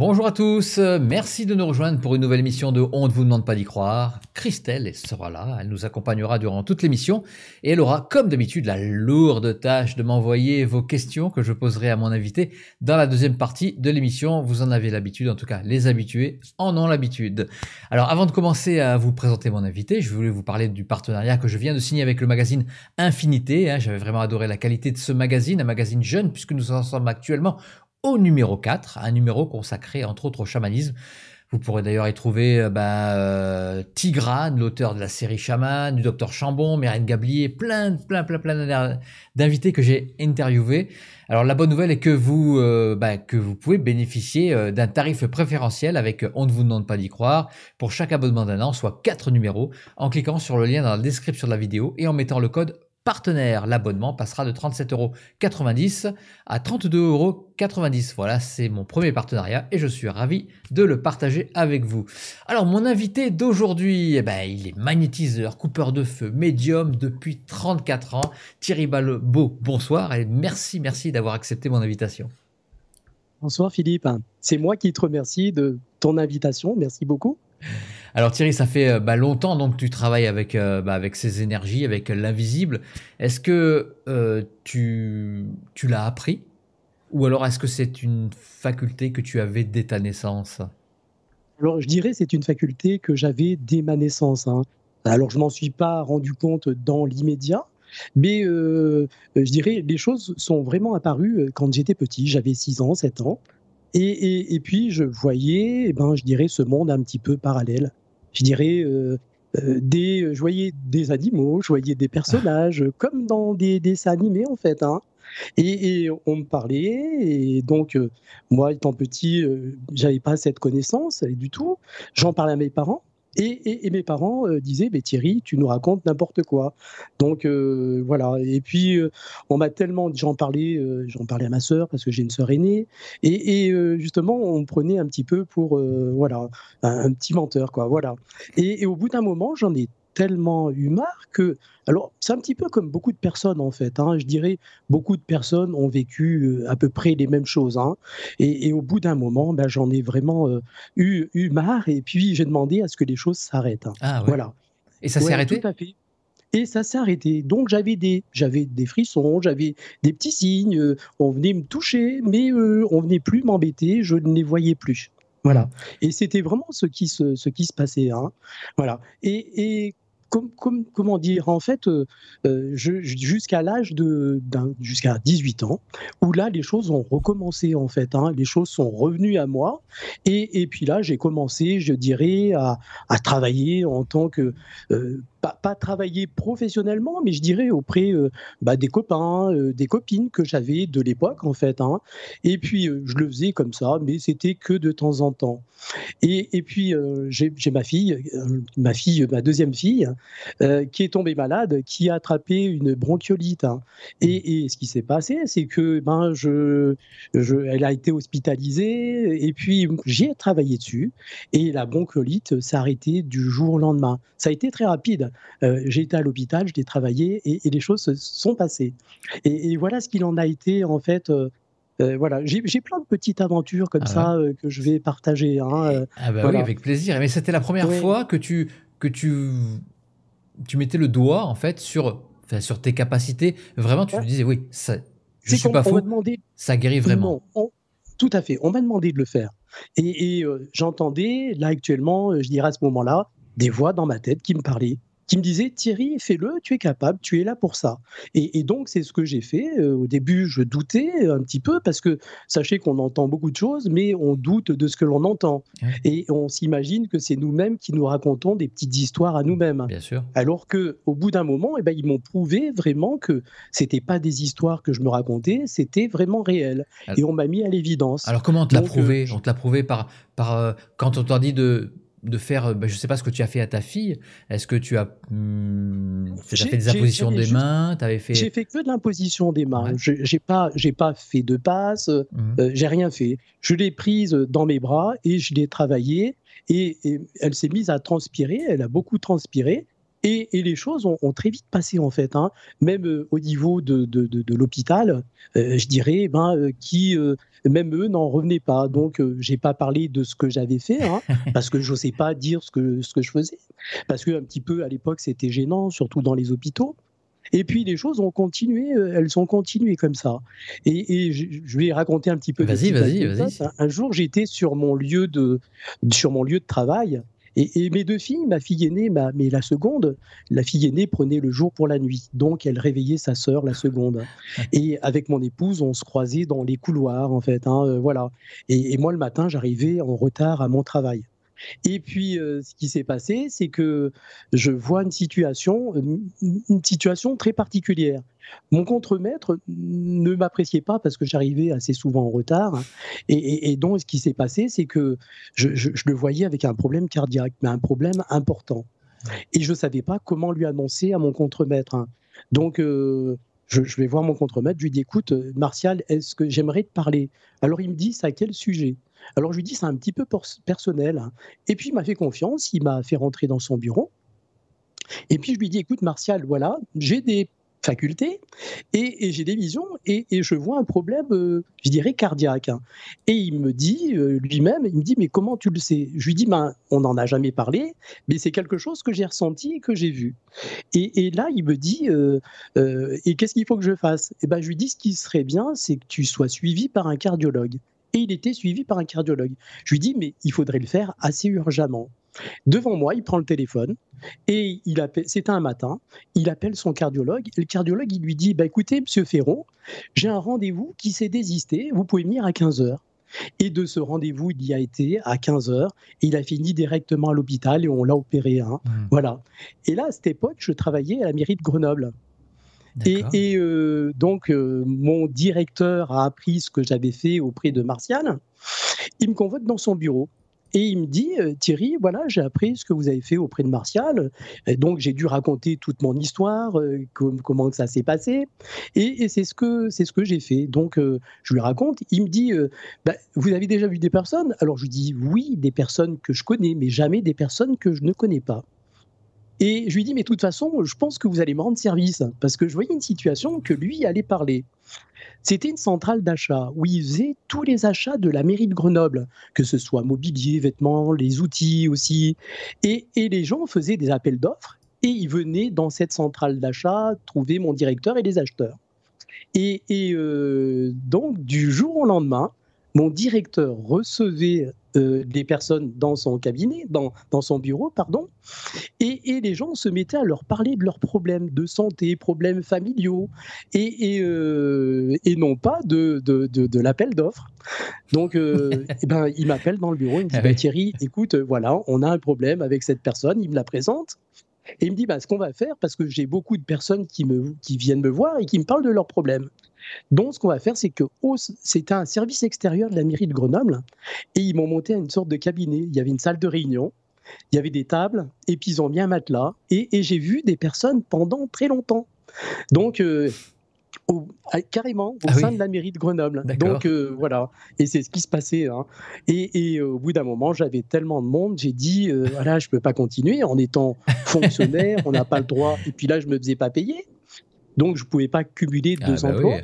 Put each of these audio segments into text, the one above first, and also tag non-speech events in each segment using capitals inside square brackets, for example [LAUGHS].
Bonjour à tous, merci de nous rejoindre pour une nouvelle émission de On ne vous demande pas d'y croire. Christelle sera là, elle nous accompagnera durant toute l'émission et elle aura comme d'habitude la lourde tâche de m'envoyer vos questions que je poserai à mon invité dans la deuxième partie de l'émission. Vous en avez l'habitude, en tout cas les habitués en ont l'habitude. Alors avant de commencer à vous présenter mon invité, je voulais vous parler du partenariat que je viens de signer avec le magazine Infinité. Hein. J'avais vraiment adoré la qualité de ce magazine, un magazine jeune puisque nous en sommes actuellement au numéro 4, un numéro consacré entre autres au chamanisme. Vous pourrez d'ailleurs y trouver euh, Tigrane, l'auteur de la série Chaman, du docteur Chambon, Mérène Gablier, plein, plein, plein, plein d'invités que j'ai interviewés. Alors la bonne nouvelle est que vous, euh, bah, que vous pouvez bénéficier d'un tarif préférentiel avec On ne vous demande pas d'y croire pour chaque abonnement d'un an, soit 4 numéros, en cliquant sur le lien dans la description de la vidéo et en mettant le code partenaire. L'abonnement passera de 37,90 euros à 32,90 euros. Voilà, c'est mon premier partenariat et je suis ravi de le partager avec vous. Alors, mon invité d'aujourd'hui, eh ben, il est magnétiseur, coupeur de feu, médium depuis 34 ans. Thierry Balbeau, bonsoir et merci, merci d'avoir accepté mon invitation. Bonsoir Philippe, c'est moi qui te remercie de ton invitation, merci beaucoup. Alors Thierry, ça fait euh, bah, longtemps donc tu travailles avec, euh, bah, avec ces énergies, avec l'invisible. Est-ce que euh, tu, l'as appris? Ou alors est-ce que c'est une faculté que tu avais dès ta naissance? Alors je dirais c'est une faculté que j'avais dès ma naissance. Hein. Alors je m'en suis pas rendu compte dans l'immédiat, mais je dirais les choses sont vraiment apparues quand j'étais petit. J'avais 6 ans, 7 ans. Et, et, puis je voyais, eh ben, je dirais, ce monde un petit peu parallèle je dirais, euh, euh, des, je voyais des animaux, je voyais des personnages, comme dans des, dessins animés en fait. Hein. Et, on me parlait, et donc euh, moi étant petit, j'avais pas cette connaissance du tout. J'en parlais à mes parents, et, mes parents euh, disaient, Thierry, tu nous racontes n'importe quoi. Donc euh, voilà. Et puis euh, on m'a tellement, j'en parlais, j'en parlais à ma sœur parce que j'ai une sœur aînée, et, justement on me prenait un petit peu pour voilà un, petit menteur quoi. Voilà. et au bout d'un moment, j'en ai tellement eu marre que. Alors, c'est un petit peu comme beaucoup de personnes, en fait. Hein, je dirais, beaucoup de personnes ont vécu euh, à peu près les mêmes choses. Hein, et, au bout d'un moment, ben, j'en ai vraiment euh, eu, eu, marre. Et puis, j'ai demandé à ce que les choses s'arrêtent. Hein. Ah, Voilà. Et ça s'est arrêté? Tout à fait. Et ça s'est arrêté. Donc j'avais des, j'avais des frissons, j'avais des petits signes. Euh, on venait me toucher, mais on venait plus m'embêter. Je ne les voyais plus. Voilà. Et c'était vraiment ce qui se, ce qui se passait. Hein. Voilà. Et, et comme, comment dire, en fait, euh, euh, jusqu'à l'âge de, jusqu'à 18 ans, où là, les choses ont recommencé, en fait, hein, les choses sont revenues à moi, et, et puis là, j'ai commencé, je dirais, à, à, travailler en tant que euh, pas, travailler professionnellement, mais je dirais auprès euh, bah, des copains, euh, des copines que j'avais de l'époque en fait. Hein. Et puis euh, je le faisais comme ça, mais c'était que de temps en temps. Et, puis j'ai ma fille, ma fille, ma deuxième fille, qui est tombée malade, qui a attrapé une bronchiolite. Hein. Et, ce qui s'est passé, c'est que ben je, elle a été hospitalisée, et puis j'ai travaillé dessus, et la bronchiolite s'est arrêtée du jour au lendemain. Ça a été très rapide. Euh, j'ai été à l'hôpital, j'ai travaillé et, les choses se sont passées. Et, voilà ce qu'il en a été en fait. Euh, euh, voilà, j'ai plein de petites aventures comme ah ça que je vais partager. Hein, ah bah oui, avec plaisir. Mais c'était la première fois que tu que tu tu mettais le doigt en fait sur sur tes capacités. Vraiment, tu te disais oui, ça, je suis pas faux. ça guérit vraiment. tout à fait. On m'a demandé de le faire. Et, et j'entendais là actuellement, je dirais à ce moment-là, des voix dans ma tête qui me parlaient qui me disait Thierry, fais-le, tu es capable, tu es là pour ça. Et, donc, c'est ce que j'ai fait. Euh, au début, je doutais un petit peu parce que sachez qu'on entend beaucoup de choses, mais on doute de ce que l'on entend. Et on s'imagine que c'est nous-mêmes qui nous racontons des petites histoires à nous-mêmes. Bien sûr. Alors que, au bout d'un moment, eh ben, ils m'ont prouvé vraiment que c'était pas des histoires que je me racontais, c'était vraiment réel. Et on m'a mis à l'évidence. Alors, comment on te l'a prouvé? euh, On te l'a prouvé par, par euh, quand on t'a dit de de faire, bah, je ne sais pas ce que tu as fait à ta fille. Est-ce que tu as, hmm, fait des impositions des mains avais fait... J'ai fait que de l'imposition des mains. Je n'ai pas, pas fait de passe, Je mmh. euh, j'ai rien fait. Je l'ai prise dans mes bras et je l'ai travaillée et, elle s'est mise à transpirer. Elle a beaucoup transpiré. Et, les choses ont, très vite passé en fait, hein. même euh, au niveau de, de, l'hôpital, euh, je dirais, ben, euh, qui même eux n'en revenaient pas. Donc j'ai pas parlé de ce que j'avais fait, hein, [LAUGHS] parce que je n'osais pas dire ce que, ce que je faisais, parce que un petit peu à l'époque c'était gênant, surtout dans les hôpitaux. Et puis les choses ont continué, elles ont continué comme ça. Et, je, vais raconter un petit peu. Vas-y, vas-y, vas-y. Un jour, j'étais sur mon lieu de sur mon lieu de travail et, mes deux filles, ma fille aînée, ma, mais la seconde, la fille aînée prenait le jour pour la nuit. Donc, elle réveillait sa sœur, la seconde. [LAUGHS] Et avec mon épouse, on se croisait dans les couloirs, en fait. Hein, euh, voilà. Et, moi, le matin, j'arrivais en retard à mon travail. Et puis, euh, ce qui s'est passé, c'est que je vois une situation, une situation très particulière. Mon contremaître ne m'appréciait pas parce que j'arrivais assez souvent en retard. Et, donc, ce qui s'est passé, c'est que je, le voyais avec un problème cardiaque, mais un problème important. Et je ne savais pas comment lui annoncer à mon contremaître. Donc, euh, je, vais voir mon contremaître, je lui dis écoute, Martial, est-ce que j'aimerais te parler? Alors, il me dit c'est à quel sujet? Alors je lui dis c'est un petit peu personnel. Et puis il m'a fait confiance, il m'a fait rentrer dans son bureau. Et puis je lui dis écoute Martial, voilà, j'ai des faculté et, j'ai des visions et, je vois un problème, euh, je dirais, cardiaque. Hein. Et il me dit euh, lui-même, il me dit, mais comment tu le sais? Je lui dis, ben, on n'en a jamais parlé, mais c'est quelque chose que j'ai ressenti et que j'ai vu. Et, là, il me dit, euh, et qu'est-ce qu'il faut que je fasse? Et ben, je lui dis, ce qui serait bien, c'est que tu sois suivi par un cardiologue. Et il était suivi par un cardiologue. Je lui dis, mais il faudrait le faire assez urgemment. Devant moi, il prend le téléphone et il appelle, c'était un matin, il appelle son cardiologue et le cardiologue, il lui dit, bah, écoutez, monsieur Ferron, j'ai un rendez-vous qui s'est désisté, vous pouvez venir à 15 heures. Et de ce rendez-vous, il y a été à 15 heures. Et il a fini directement à l'hôpital et on l'a opéré. Hein. Mmh. Voilà. Et là, à cette époque, je travaillais à la mairie de Grenoble. Et, euh, donc, euh, mon directeur a appris ce que j'avais fait auprès de Martial. Il me convoque dans son bureau. Et il me dit, euh, Thierry, voilà, j'ai appris ce que vous avez fait auprès de Martial. Et donc, j'ai dû raconter toute mon histoire, euh, comment ça s'est passé. Et, c'est ce que, c'est ce que j'ai fait. Donc, euh, je lui raconte. Il me dit, bah, vous avez déjà vu des personnes? Alors, je lui dis, oui, des personnes que je connais, mais jamais des personnes que je ne connais pas. Et je lui dis, mais de toute façon, je pense que vous allez me rendre service, parce que je voyais une situation que lui allait parler. C'était une centrale d'achat où il faisait tous les achats de la mairie de Grenoble, que ce soit mobilier, vêtements, les outils aussi. Et, les gens faisaient des appels d'offres et ils venaient dans cette centrale d'achat trouver mon directeur et les acheteurs. Et, euh, donc, du jour au lendemain, mon directeur recevait euh, des personnes dans son cabinet, dans, dans son bureau, pardon, et, et, les gens se mettaient à leur parler de leurs problèmes de santé, problèmes familiaux, et, et, euh, et non pas de, de, de, l'appel d'offres. Donc, euh, [LAUGHS] eh ben, il m'appelle dans le bureau, il me dit ah bah, Thierry, écoute, voilà, on a un problème avec cette personne, il me la présente. Et il me dit, bah, ce qu'on va faire, parce que j'ai beaucoup de personnes qui, me, qui viennent me voir et qui me parlent de leurs problèmes. Donc, ce qu'on va faire, c'est que c'était un service extérieur de la mairie de Grenoble et ils m'ont monté à une sorte de cabinet. Il y avait une salle de réunion, il y avait des tables et puis ils ont mis un matelas et, j'ai vu des personnes pendant très longtemps. Donc, euh, carrément au ah sein de la mairie de Grenoble. Donc euh, voilà, et c'est ce qui se passait. Hein. Et, euh, au bout d'un moment, j'avais tellement de monde, j'ai dit voilà, je peux pas continuer en étant [LAUGHS] fonctionnaire, on n'a pas le droit. Et puis là, je me faisais pas payer. Donc, je ne pouvais pas cumuler ah deux bah emplois.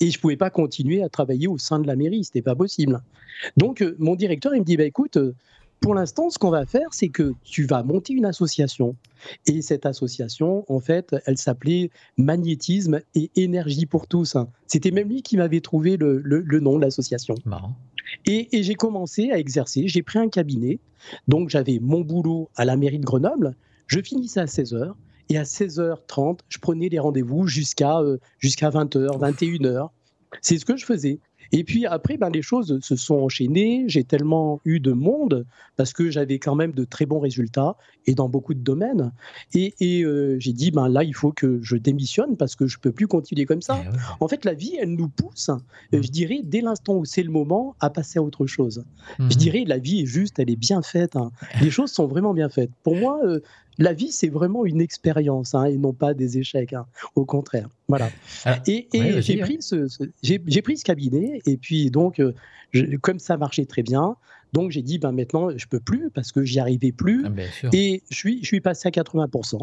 Et je ne pouvais pas continuer à travailler au sein de la mairie, ce n'était pas possible. Donc, euh, mon directeur, il me dit, bah, écoute, euh, pour l'instant, ce qu'on va faire, c'est que tu vas monter une association. Et cette association, en fait, elle s'appelait Magnétisme et Énergie pour tous. C'était même lui qui m'avait trouvé le, nom de l'association. Et, et j'ai commencé à exercer. J'ai pris un cabinet. Donc, j'avais mon boulot à la mairie de Grenoble. Je finissais à 16 heures. Et à 16h30, je prenais les rendez-vous jusqu'à euh, jusqu'à 20h, 21h. C'est ce que je faisais. Et puis après, ben, les choses se sont enchaînées. J'ai tellement eu de monde parce que j'avais quand même de très bons résultats et dans beaucoup de domaines. Et, euh, j'ai dit, ben, là, il faut que je démissionne parce que je ne peux plus continuer comme ça. Eh en fait, la vie, elle nous pousse, euh, mmh. je dirais, dès l'instant où c'est le moment, à passer à autre chose. Je mmh. dirais, la vie est juste, elle est bien faite. Hein. Les choses sont vraiment bien faites. Pour moi, la vie, c'est vraiment une expérience hein, et non pas des échecs. Hein. Au contraire. Voilà. Ah, et, j'ai pris, ce, pris ce cabinet et puis donc, euh, comme ça marchait très bien, donc j'ai dit ben maintenant je peux plus parce que j'y arrivais plus ah, et je suis, je suis passé à 80%.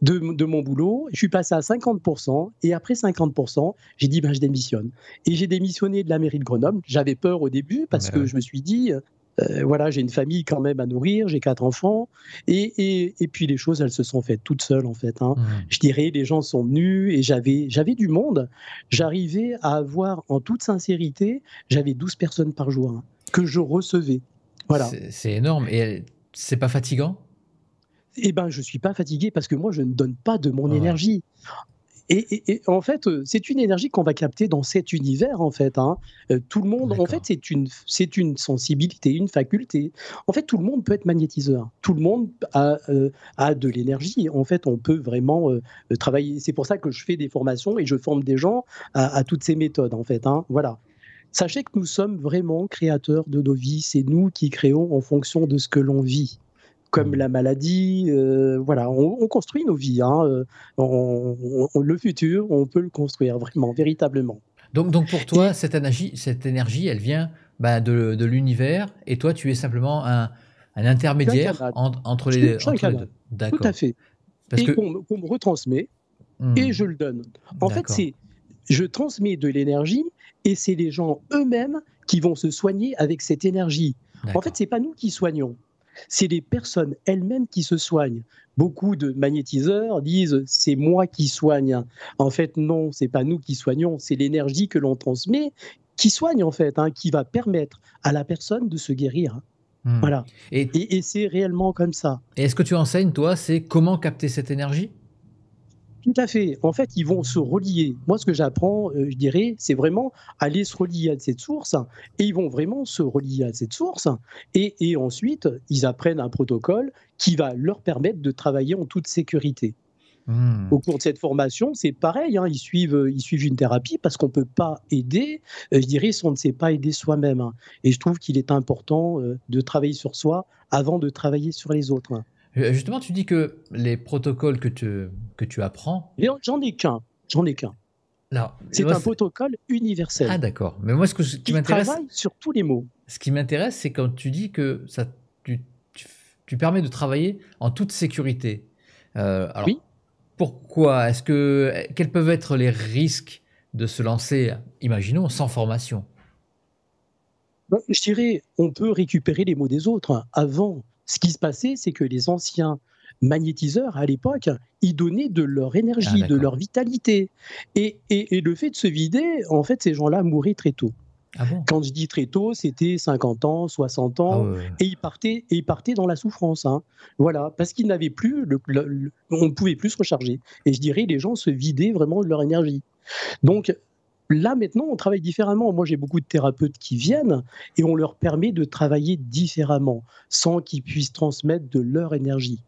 de, mon boulot. Je suis passé à 50%. Et après 50%, j'ai dit, ben, je démissionne. Et j'ai démissionné de la mairie de Grenoble. J'avais peur au début parce que je me suis dit, euh, voilà, j'ai une famille quand même à nourrir, j'ai quatre enfants, et, et, puis les choses, elles se sont faites toutes seules en fait. Hein. Mmh. Je dirais, les gens sont venus et j'avais, j'avais du monde. J'arrivais à avoir, en toute sincérité, j'avais 12 personnes par jour hein, que je recevais. Voilà. C'est énorme. Et c'est pas fatigant? Eh ben, je suis pas fatigué parce que moi, je ne donne pas de mon énergie. Et, en fait, euh, c'est une énergie qu'on va capter dans cet univers, en fait. Hein. Euh, tout le monde, en fait, c'est une, c'est une sensibilité, une faculté. En fait, tout le monde peut être magnétiseur. Tout le monde a, euh, a de l'énergie. En fait, on peut vraiment travailler. C'est pour ça que je fais des formations et je forme des gens à, toutes ces méthodes, en fait. Hein. Voilà. Sachez que nous sommes vraiment créateurs de nos vies. C'est nous qui créons en fonction de ce que l'on vit comme mmh. la maladie. Euh, voilà, on, construit nos vies. Hein, euh, le futur, on peut le construire vraiment, véritablement. Donc, donc pour toi, cette, énergie, cette énergie, elle vient bah, de, de l'univers, et toi, tu es simplement un, un intermédiaire entre, les, entre les, deux. D'accord. Tout à fait. Parce et qu'on me retransmet, mmh. et je le donne. En fait, c'est je transmets de l'énergie, et c'est les gens eux-mêmes qui vont se soigner avec cette énergie. En fait, c'est pas nous qui soignons c'est les personnes elles-mêmes qui se soignent. Beaucoup de magnétiseurs disent c'est moi qui soigne. En fait, non, c'est pas nous qui soignons, c'est l'énergie que l'on transmet qui soigne en fait, hein, qui va permettre à la personne de se guérir. Hmm. Voilà. et c'est réellement comme ça. Et est-ce que tu enseignes, toi, c'est comment capter cette énergie? Tout à fait. En fait, ils vont se relier. Moi, ce que j'apprends, euh, je dirais, c'est vraiment aller se relier à cette source. Et ils vont vraiment se relier à cette source. Et, ensuite, ils apprennent un protocole qui va leur permettre de travailler en toute sécurité. Hmm. Au cours de cette formation, c'est pareil, hein. ils, suivent, ils suivent une thérapie parce qu'on ne peut pas aider, euh, je dirais, si on ne sait pas aider soi-même. Hein. Et je trouve qu'il est important euh, de travailler sur soi avant de travailler sur les autres. Hein. Euh, justement, tu dis que les protocoles que tu, que tu apprends. J'en ai qu'un. J'en ai qu'un. C'est un protocole universel. Ah d'accord. Mais moi, ce, que, qui m'intéresse, sur tous les mots. Ce qui m'intéresse, c'est quand tu dis que ça, tu, tu, permets de travailler en toute sécurité. Euh, alors, oui. Pourquoi Est-ce que quels peuvent être les risques de se lancer, imaginons, sans formation? Ben, Je dirais, on peut récupérer les mots des autres. Avant, ce qui se passait, c'est que les anciens magnétiseurs, à l'époque, ils donnaient de leur énergie, ah, de leur vitalité. Et, le fait de se vider, en fait, ces gens-là mouraient très tôt. Ah Quand je dis très tôt, c'était 50 ans, 60 ans, ah et ils partaient, et ils partaient dans la souffrance. Hein. Voilà, parce qu'ils n'avaient plus, on ne pouvait plus se recharger. Et je dirais, les gens se vidaient vraiment de leur énergie. Donc, Là, maintenant, on travaille différemment. Moi, j'ai beaucoup de thérapeutes qui viennent et on leur permet de travailler différemment, sans qu'ils puissent transmettre de leur énergie.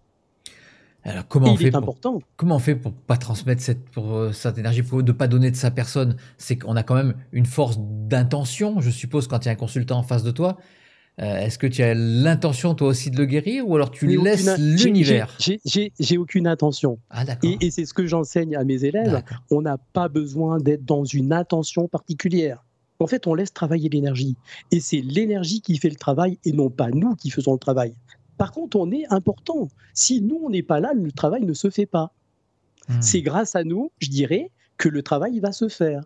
Alors, comment on, fait pour, important. comment on fait pour pas transmettre cette, pour, euh, cette énergie, pour ne pas donner de sa personne? C'est qu'on a quand même une force d'intention, je suppose, quand il y a un consultant en face de toi. Euh, est-ce que tu as l'intention toi aussi de le guérir ou alors tu laisses l'univers? J'ai aucune intention. Ah, et, et c'est ce que j'enseigne à mes élèves. On n'a pas besoin d'être dans une intention particulière. En fait, on laisse travailler l'énergie. Et c'est l'énergie qui fait le travail et non pas nous qui faisons le travail. Par contre, on est important. Si nous, on n'est pas là, le travail ne se fait pas. Hmm. C'est grâce à nous, je dirais, que le travail va se faire.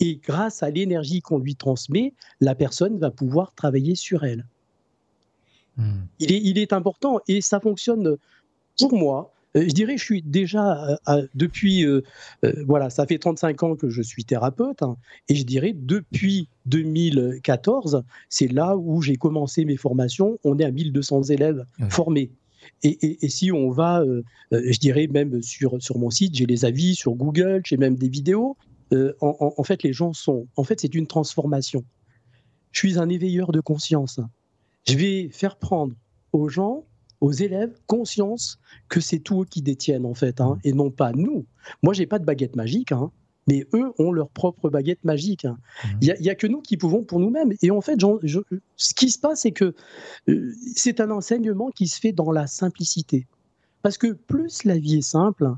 Et grâce à l'énergie qu'on lui transmet, la personne va pouvoir travailler sur elle. Hmm. Il, est, important et ça fonctionne pour moi. Euh, je dirais, je suis déjà euh, depuis, euh, voilà, ça fait 35 ans que je suis thérapeute, hein, et je dirais depuis 2014, c'est là où j'ai commencé mes formations. On est à 1200 élèves formés. Et, et, si on va, je dirais même sur, sur mon site, j'ai les avis sur Google, j'ai même des vidéos. Euh, en, fait, les gens sont. En fait, c'est une transformation. Je suis un éveilleur de conscience. Je vais faire prendre aux gens, aux élèves, conscience que c'est tout eux qui détiennent, en fait, hein, et non pas nous. Moi, j'ai pas de baguette magique, hein, mais eux ont leur propre baguette magique. Hein. Mmh. Il n'y a, que nous qui pouvons pour nous-mêmes. Et en fait, ce qui se passe, c'est que euh, c'est un enseignement qui se fait dans la simplicité. Parce que plus la vie est simple,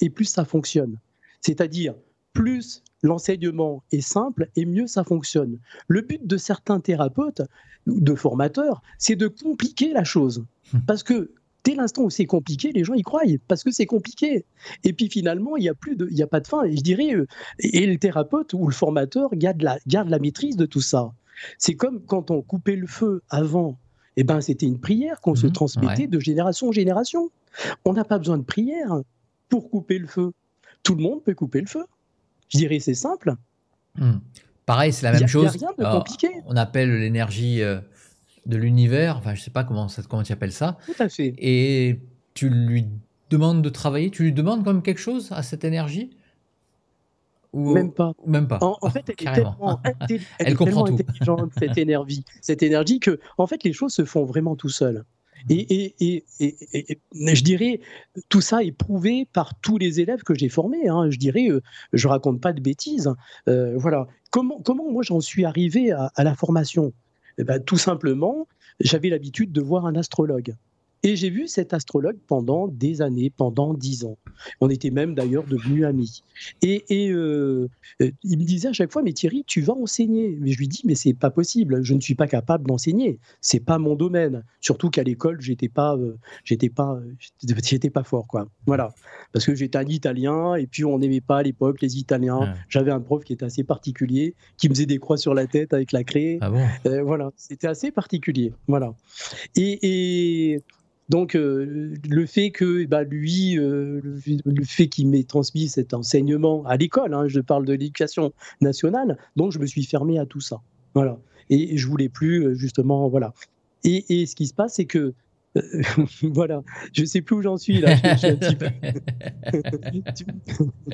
et plus ça fonctionne. C'est-à-dire, plus l'enseignement est simple et mieux ça fonctionne. Le but de certains thérapeutes, de formateurs, c'est de compliquer la chose. Hmm. Parce que dès l'instant où c'est compliqué, les gens y croient parce que c'est compliqué. Et puis finalement, il n'y a plus de, il y a pas de fin. Et je dirais, euh, et le thérapeute ou le formateur garde la, garde la maîtrise de tout ça. C'est comme quand on coupait le feu avant. Eh ben, c'était une prière qu'on se Mhm, transmettait ouais. de génération en génération. On n'a pas besoin de prière pour couper le feu. Tout le monde peut couper le feu. Je dirais c'est simple. Hmm. Pareil, c'est la même a- il y a chose. rien de Alors, compliqué. on appelle l'énergie euh, de l'univers, enfin je sais pas comment, ça- comment tu appelles ça, Tout à fait. et tu lui demandes de travailler, tu lui demandes comme quelque chose à cette énergie? Ou Même pas. même En, en fait, elle est tellement, [LAUGHS] elle Elle est comprend tellement tout. intelligente, cette [LAUGHS] énergie, cette énergie que, en fait, les choses se font vraiment tout seules. Et, et, et, et- je dirais, tout ça est prouvé par tous les élèves que j'ai formés. hein. Je dirais, euh, je raconte pas de bêtises. Euh, voilà. Comment, comment moi j'en suis arrivé à, à la formation? Eh ben, Tout simplement, j'avais l'habitude de voir un astrologue. Et j'ai vu cet astrologue pendant des années, pendant dix ans. On était même d'ailleurs devenus amis. Et, et, euh, euh, il me disait à chaque fois, mais Thierry, tu vas enseigner. Mais je lui dis, mais c'est pas possible, je ne suis pas capable d'enseigner. C'est pas mon domaine. Surtout qu'à l'école, j'étais pas, euh, j'étais pas, j'étais- j'étais pas fort, quoi. Voilà, parce que j'étais un Italien et puis on n'aimait pas à l'époque les Italiens. Ouais. J'avais un prof qui était assez particulier, qui me faisait des croix sur la tête avec la craie. Ah bon? Euh, voilà, c'était assez particulier. Voilà. Et, et donc, euh, le fait que bah, lui, euh, le, fait qu'il m'ait transmis cet enseignement à l'école, hein, je parle de l'éducation nationale, donc je me suis fermé à tout ça. Voilà. Et je voulais plus, euh, justement, voilà. Et, et ce qui se passe, c'est que. [LAUGHS] voilà, je sais plus où j'en suis là. Je, je suis un petit peu, [LAUGHS]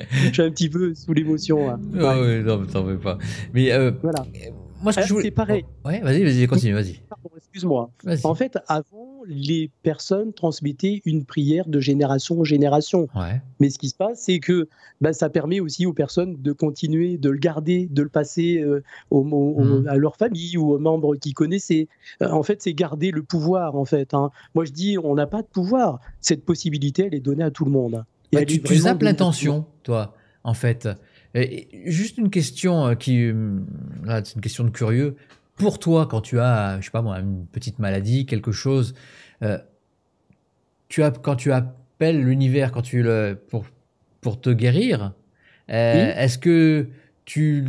je suis un petit peu sous l'émotion. Ouais, Ouais, ouais, non, mais t'en veux pas. Mais euh, Voilà. moi, ce que je voulais... c'est pareil. Ouais, vas-y, vas-y, continue, vas-y. Excuse-moi. En fait, avant, les personnes transmettaient une prière de génération en génération. Ouais. Mais ce qui se passe, c'est que bah, ça permet aussi aux personnes de continuer, de le garder, de le passer euh, aux- Mhm. à leur famille ou aux membres qui connaissaient. Euh, en fait, c'est garder le pouvoir. En fait, hein. moi je dis, on n'a pas de pouvoir. Cette possibilité, elle est donnée à tout le monde. Et tu, tu zappes l'intention, toi, en fait. Et- juste une question euh, qui, là, c'est une question de curieux. Pour toi, quand tu as, je sais pas moi, une petite maladie, quelque chose, euh, tu as, quand tu appelles l'univers, quand tu le, pour, pour te guérir, euh, Oui. est-ce que tu,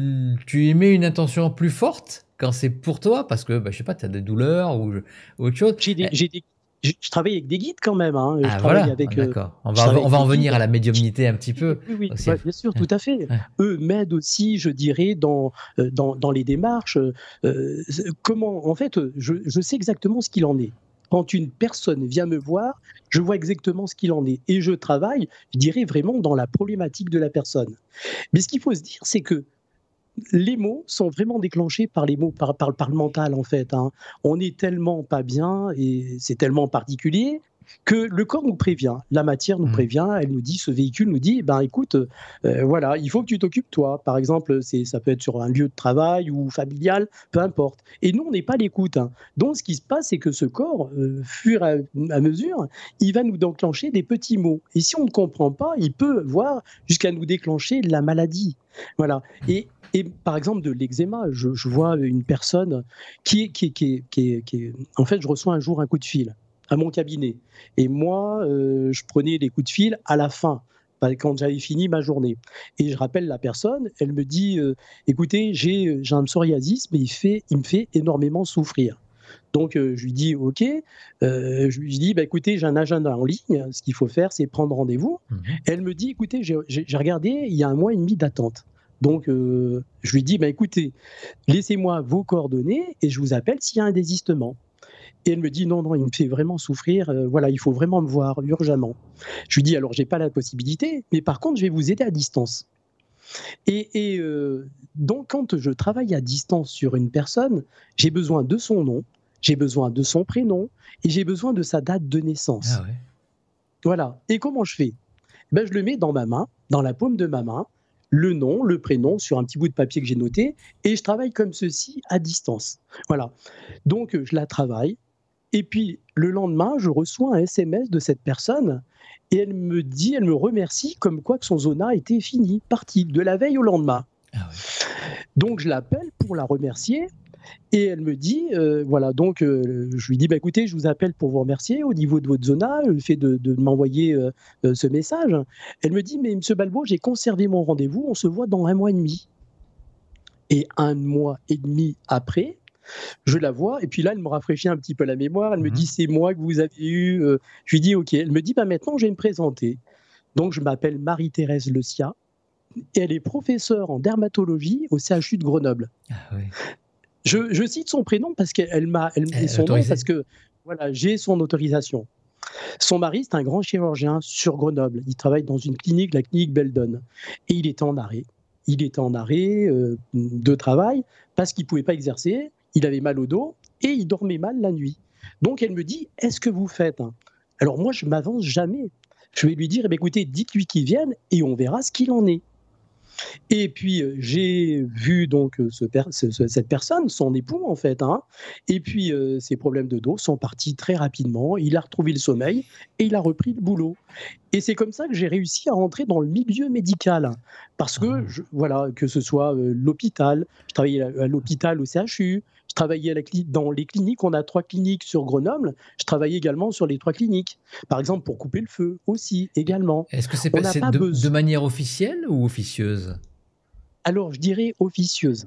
tu y mets une intention plus forte quand c'est pour toi? Parce que, bah, je sais pas, tu as des douleurs ou, ou autre chose. J'ai des- j'ai des- je, je travaille avec des guides quand même. hein. Ah voilà, avec. Ah, euh, d'accord. On va, on va en venir guides. à la médiumnité un petit peu. Oui, oui, aussi. ouais, bien sûr, tout à fait. Ouais. Eux m'aident aussi, je dirais, dans, euh, dans, dans les démarches. Euh, comment, en fait, je, je sais exactement ce qu'il en est. Quand une personne vient me voir, je vois exactement ce qu'il en est. Et je travaille, je dirais, vraiment dans la problématique de la personne. Mais ce qu'il faut se dire, c'est que les mots sont vraiment déclenchés par les mots, par, le mental, en fait. hein. On est tellement pas bien, et c'est tellement particulier, que le corps nous prévient, la matière nous Mhm. prévient, elle nous dit, ce véhicule nous dit, ben écoute, euh, voilà, il faut que tu t'occupes toi. Par exemple, c'est, ça peut être sur un lieu de travail ou familial, peu importe. Et nous, on n'est pas à l'écoute. hein. Donc, ce qui se passe, c'est que ce corps, euh, fur à, à mesure, il va nous déclencher des petits mots. Et si on ne comprend pas, il peut voir jusqu'à nous déclencher la maladie. Voilà. Et, et par exemple, de l'eczéma, je, je vois une personne qui, est, qui, est, qui, est, qui est- En fait, je reçois un jour un coup de fil à mon cabinet. Et moi, euh, je prenais les coups de fil à la fin, quand j'avais fini ma journée. Et je rappelle la personne, elle me dit euh, écoutez, j'ai j'ai un psoriasis, mais il, fait, il me fait énormément souffrir. Donc euh, je lui dis ok, Euh, je lui dis bah, écoutez, j'ai un agenda en ligne, ce qu'il faut faire, c'est prendre rendez-vous. Mhm. Elle me dit écoutez, j'ai- regardé, il y a un mois et demi d'attente. Donc euh, je lui dis bah, écoutez, laissez-moi vos coordonnées et je vous appelle s'il y a un désistement. Et elle me dit non, non, il me fait vraiment souffrir. euh, voilà, il faut vraiment me voir urgemment. Je lui dis alors, j'ai pas la possibilité, mais par contre, je vais vous aider à distance. Et, et, euh, donc, quand je travaille à distance sur une personne, j'ai besoin de son nom, j'ai besoin de son prénom et j'ai besoin de sa date de naissance. Ah ouais. Voilà. Et comment je fais? Ben, Je le mets dans ma main, dans la paume de ma main, le nom, le prénom sur un petit bout de papier que j'ai noté, et je travaille comme ceci à distance. Voilà. Donc, euh, je la travaille. Et puis, le lendemain, je reçois un SMS de cette personne et elle me dit, elle me remercie comme quoi que son zona était fini, parti, de la veille au lendemain. Ah ouais. Donc, je l'appelle pour la remercier. Et elle me dit, euh, voilà, donc euh, je lui dis, bah, écoutez, je vous appelle pour vous remercier au niveau de votre zona, le fait de, m'envoyer euh, ce message. Elle me dit, mais Monsieur Balbo, j'ai conservé mon rendez-vous, on se voit dans un mois et demi. Et un mois et demi après, je la vois, et puis là, elle me rafraîchit un petit peu la mémoire. Elle me mmh dit, c'est moi que vous avez eu. Je lui dis, OK. Elle me dit, bah, maintenant, je vais me présenter. Donc, je m'appelle Marie-Thérèse Lecia, et elle est professeure en dermatologie au CHU de Grenoble. Ah, oui. Je, cite son prénom parce qu'elle m'a, elle, son nom parce que voilà, j'ai son autorisation. Son mari, c'est un grand chirurgien sur Grenoble. Il travaille dans une clinique, la clinique Beldon, et il était en arrêt. Il était en arrêt euh, de travail parce qu'il pouvait pas exercer. Il avait mal au dos et il dormait mal la nuit. Donc elle me dit Est-ce que vous faites Alors moi, je m'avance jamais. Je vais lui dire eh écoutez, dites-lui qu'il vienne et on verra ce qu'il en est. Et puis euh, j'ai vu donc euh, cette personne, son époux en fait, hein, et puis euh, ses problèmes de dos sont partis très rapidement. Il a retrouvé le sommeil et il a repris le boulot. Et c'est comme ça que j'ai réussi à rentrer dans le milieu médical. Parce que, ah. voilà, que ce soit l'hôpital, je travaillais à, l'hôpital au CHU, je travaillais dans les cliniques, on a trois cliniques sur Grenoble, je travaillais également sur les trois cliniques. Par exemple, pour couper le feu aussi, également. Est-ce que c'est passé de, de manière officielle ou officieuse? Alors, je dirais officieuse.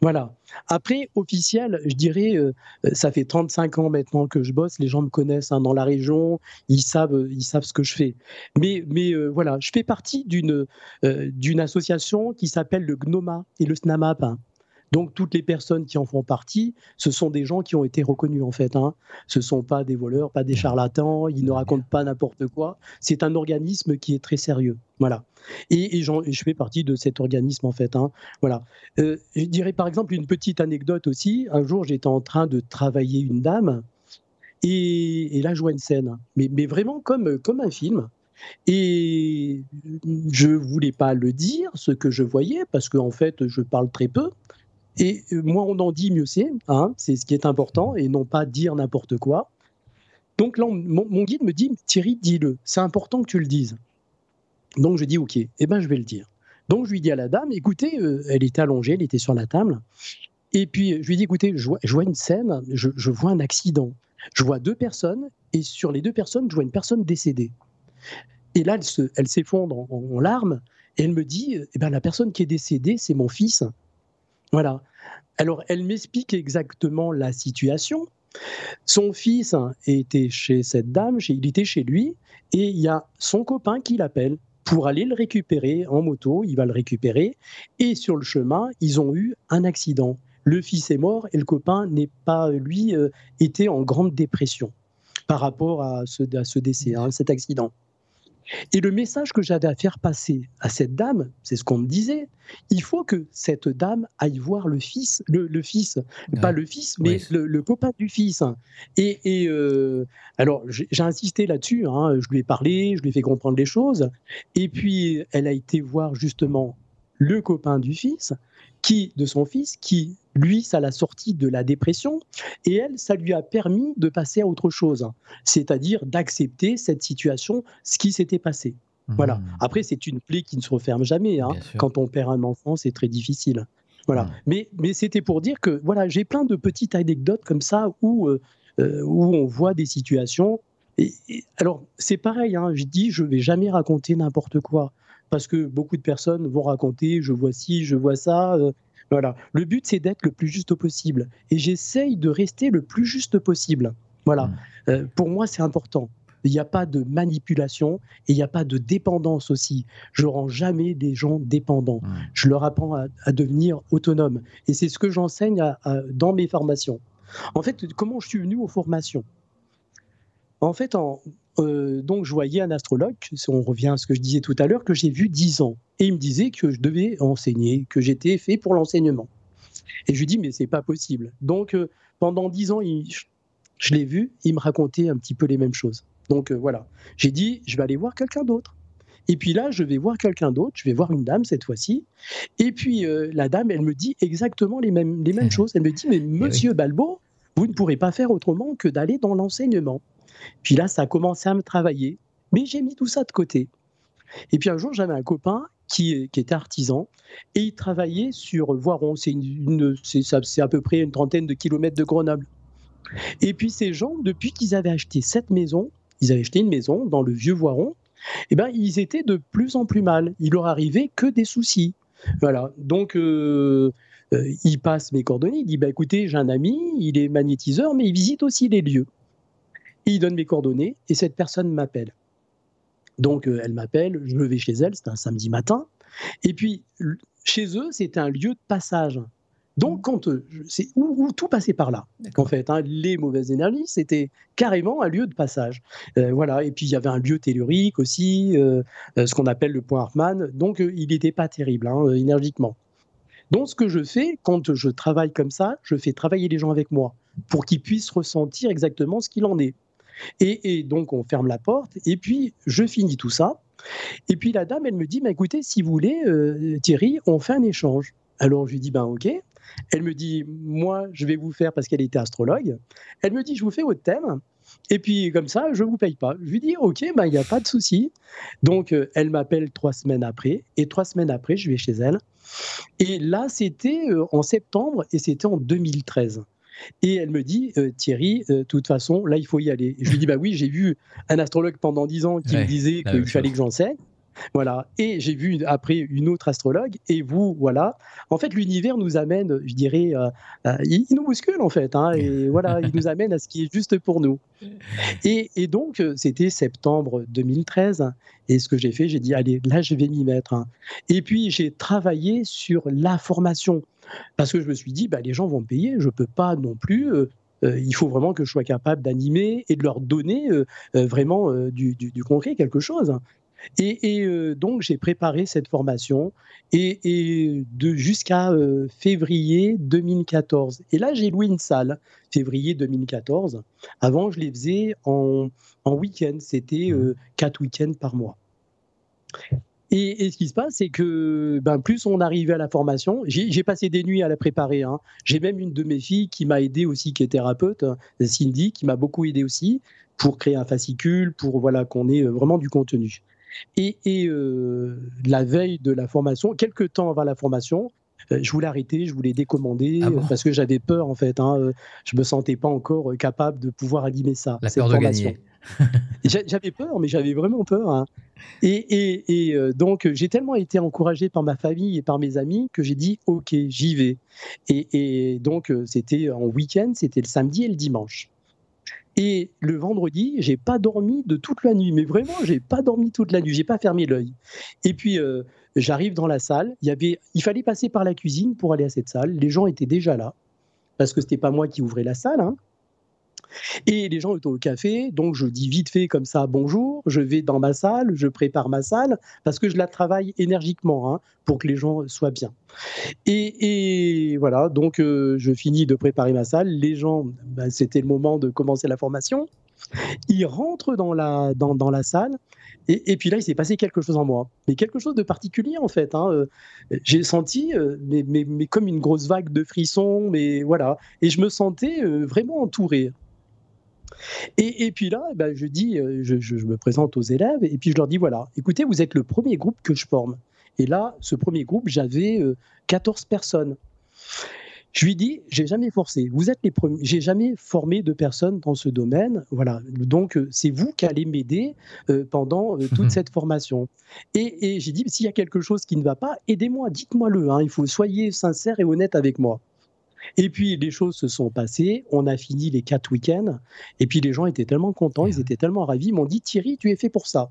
Voilà. Après, officiel, je dirais, euh, ça fait 35 ans maintenant que je bosse, les gens me connaissent hein, dans la région, ils savent, ils savent ce que je fais. Mais, mais euh, voilà, je fais partie d'une euh, d'une association qui s'appelle le GNOMA et le SNAMAP. Hein. Donc toutes les personnes qui en font partie, ce sont des gens qui ont été reconnus en fait. Hein. Ce ne sont pas des voleurs, pas des charlatans, ils ne racontent pas n'importe quoi. C'est un organisme qui est très sérieux. Voilà. Et, je fais partie de cet organisme en fait. Hein. Voilà. Euh, je dirais par exemple une petite anecdote aussi. Un jour, j'étais en train de travailler une dame et, là, je vois une scène, mais, mais vraiment comme, comme un film. Et je voulais pas le dire, ce que je voyais, parce qu'en fait, je parle très peu. Et euh, moins on en dit, mieux c'est. Hein, c'est ce qui est important et non pas dire n'importe quoi. Donc là, mon, guide me dit Thierry, dis-le. C'est important que tu le dises. Donc je dis Ok, eh ben, je vais le dire. Donc je lui dis à la dame Écoutez, euh, elle était allongée, elle était sur la table. Et puis je lui dis Écoutez, je vois, une scène, je, vois un accident. Je vois deux personnes et sur les deux personnes, je vois une personne décédée. Et là, elle s'effondre en, larmes et elle me dit eh ben, La personne qui est décédée, c'est mon fils. Voilà. Alors, elle m'explique exactement la situation. Son fils était chez cette dame, il était chez lui, et il y a son copain qui l'appelle pour aller le récupérer en moto. Il va le récupérer, et sur le chemin, ils ont eu un accident. Le fils est mort et le copain n'est pas, lui, euh, était en grande dépression par rapport à ce, décès, à hein, cet accident. Et le message que j'avais à faire passer à cette dame, c'est ce qu'on me disait, il faut que cette dame aille voir le fils, le, fils, pas le fils, mais le, copain du fils. Et, euh, alors, j'ai insisté là-dessus, hein, je lui ai parlé, je lui ai fait comprendre les choses, et puis elle a été voir justement le copain du fils, qui, de son fils, qui, lui, ça l'a sorti de la dépression, et elle, ça lui a permis de passer à autre chose, c'est-à-dire d'accepter cette situation, ce qui s'était passé. Voilà. Mmh. Après, c'est une plaie qui ne se referme jamais. Hein. Quand on perd un enfant, c'est très difficile. Voilà. Mmh. Mais, mais c'était pour dire que voilà, j'ai plein de petites anecdotes comme ça où, euh, euh, où on voit des situations. Et, alors, c'est pareil, hein, je dis, je vais jamais raconter n'importe quoi parce que beaucoup de personnes vont raconter je vois ci, je vois ça. Euh, voilà. Le but, c'est d'être le plus juste possible. Et j'essaye de rester le plus juste possible. Voilà. Mmh. Euh, pour moi, c'est important. Il n'y a pas de manipulation et il n'y a pas de dépendance aussi. Je rends jamais des gens dépendants. Mmh. Je leur apprends à, devenir autonomes. Et c'est ce que j'enseigne dans mes formations. En fait, comment je suis venu aux formations? En fait, en, euh, donc je voyais un astrologue, si on revient à ce que je disais tout à l'heure, que j'ai vu dix ans. Et il me disait que je devais enseigner, que j'étais fait pour l'enseignement. Et je lui dis, mais c'est pas possible. Donc euh, pendant dix ans, je, l'ai vu, il me racontait un petit peu les mêmes choses. Donc euh, voilà, j'ai dit, je vais aller voir quelqu'un d'autre. Et puis là, je vais voir quelqu'un d'autre, je vais voir une dame cette fois-ci. Et puis la dame, elle me dit exactement les mêmes, les mêmes choses. Elle me dit, mais eh monsieur Balbo, vous ne pourrez pas faire autrement que d'aller dans l'enseignement. Puis là, ça a commencé à me travailler. Mais j'ai mis tout ça de côté. Et puis un jour, j'avais un copain qui, était artisan et il travaillait sur Voiron. C'est à peu près une trentaine de kilomètres de Grenoble. Et puis ces gens, depuis qu'ils avaient acheté cette maison, ils avaient acheté une maison dans le vieux Voiron, eh ben, ils étaient de plus en plus mal. Il leur arrivait que des soucis. Voilà. Donc, euh, euh, il passe mes coordonnées. Il dit bah, écoutez, j'ai un ami, il est magnétiseur, mais il visite aussi les lieux. Il donne mes coordonnées et cette personne m'appelle. Donc, euh, elle m'appelle, je vais chez elle, c'était un samedi matin. Et puis, chez eux, c'était un lieu de passage. Donc, quand euh, c'est où, tout passait par là, en fait, hein, les mauvaises énergies, c'était carrément un lieu de passage. Euh, voilà. Et puis il y avait un lieu tellurique aussi, euh, ce qu'on appelle le point Hartmann. Donc, il n'était pas terrible hein, énergiquement. Donc, ce que je fais quand je travaille comme ça, je fais travailler les gens avec moi pour qu'ils puissent ressentir exactement ce qu'il en est. Et, donc, on ferme la porte, et puis je finis tout ça. Et puis la dame, elle me dit, bah, écoutez, si vous voulez, Thierry, on fait un échange. Alors je lui dis, ben ok. Elle me dit, moi, je vais vous faire, parce qu'elle était astrologue, elle me dit, je vous fais votre thème, et puis comme ça, je ne vous paye pas. Je lui dis, ok, ben, il n'y a pas de souci. Donc, euh, elle m'appelle trois semaines après, et trois semaines après, je vais chez elle. Et là, c'était euh, en septembre, et c'était en 2013. Et elle me dit, euh, Thierry, de toute façon, là, il faut y aller. je lui dis, bah oui, j'ai vu un astrologue pendant dix ans qui me disait qu'il fallait que j'enseigne. Voilà. Et j'ai vu après une autre astrologue, et vous, voilà. En fait, l'univers nous amène, je dirais, euh, euh, il, nous bouscule en fait, hein, et [LAUGHS] voilà, il nous amène à ce qui est juste pour nous. Et, donc, euh, c'était septembre 2013, et ce que j'ai fait, j'ai dit, allez, là, je vais m'y mettre. Hein. Et puis, j'ai travaillé sur la formation, parce que je me suis dit, bah, les gens vont me payer, je peux pas non plus. il faut vraiment que je sois capable d'animer et de leur donner vraiment du, du, concret, quelque chose. Et, euh, donc, j'ai préparé cette formation et, de jusqu'à euh, février 2014. Et là, j'ai loué une salle, février 2014. Avant, je les faisais en, en week-end. C'était euh, quatre week-ends par mois. Et, ce qui se passe, c'est que ben, plus on arrivait à la formation, j'ai passé des nuits à la préparer. Hein. J'ai même une de mes filles qui m'a aidé aussi, qui est thérapeute, Cindy, qui m'a beaucoup aidé aussi pour créer un fascicule, pour voilà qu'on ait vraiment du contenu. Et, euh, la veille de la formation, quelques temps avant la formation, euh, je voulais arrêter, je voulais décommander ah parce que j'avais peur en fait. Hein, euh, je me sentais pas encore capable de pouvoir animer ça. La peur de gagner. j'avais peur, mais j'avais vraiment peur. Hein. Et, donc j'ai tellement été encouragé par ma famille et par mes amis que j'ai dit ok, j'y vais. Et, donc c'était en week-end, c'était le samedi et le dimanche. Et le vendredi, j'ai pas dormi de toute la nuit, mais vraiment, j'ai pas dormi toute la nuit, j'ai pas fermé l'œil. Et puis, euh, j'arrive dans la salle, il, y avait, il fallait passer par la cuisine pour aller à cette salle. Les gens étaient déjà là, parce que c'était pas moi qui ouvrais la salle. Hein. Et les gens étaient au café, donc je dis vite fait comme ça bonjour, je vais dans ma salle, je prépare ma salle, parce que je la travaille énergiquement hein, pour que les gens soient bien. Et, voilà, donc euh, je finis de préparer ma salle, les gens, ben, c'était le moment de commencer la formation, ils rentrent dans la, dans la salle, et, puis là, il s'est passé quelque chose en moi, mais quelque chose de particulier en fait. Hein. Euh, j'ai senti, euh, mais, mais, mais, comme une grosse vague de frissons, mais voilà, et je me sentais vraiment entouré. Et, puis là, ben, je dis, euh, je, me présente aux élèves et puis je leur dis voilà, écoutez, vous êtes le premier groupe que je forme. Et là, ce premier groupe, j'avais 14 euh, personnes. Je lui dis, j'ai jamais forcé. Vous êtes les premiers. J'ai jamais formé de personnes dans ce domaine. Voilà. Donc, euh, c'est vous qui allez m'aider pendant toute cette formation. Et, j'ai dit, s'il y a quelque chose qui ne va pas, aidez-moi, dites-moi-le. Hein. Il faut soyez sincère et honnête avec moi. Et puis les choses se sont passées, on a fini les quatre week-ends, et puis les gens étaient tellement contents, ils étaient tellement ravis, ils m'ont dit Thierry, tu es fait pour ça.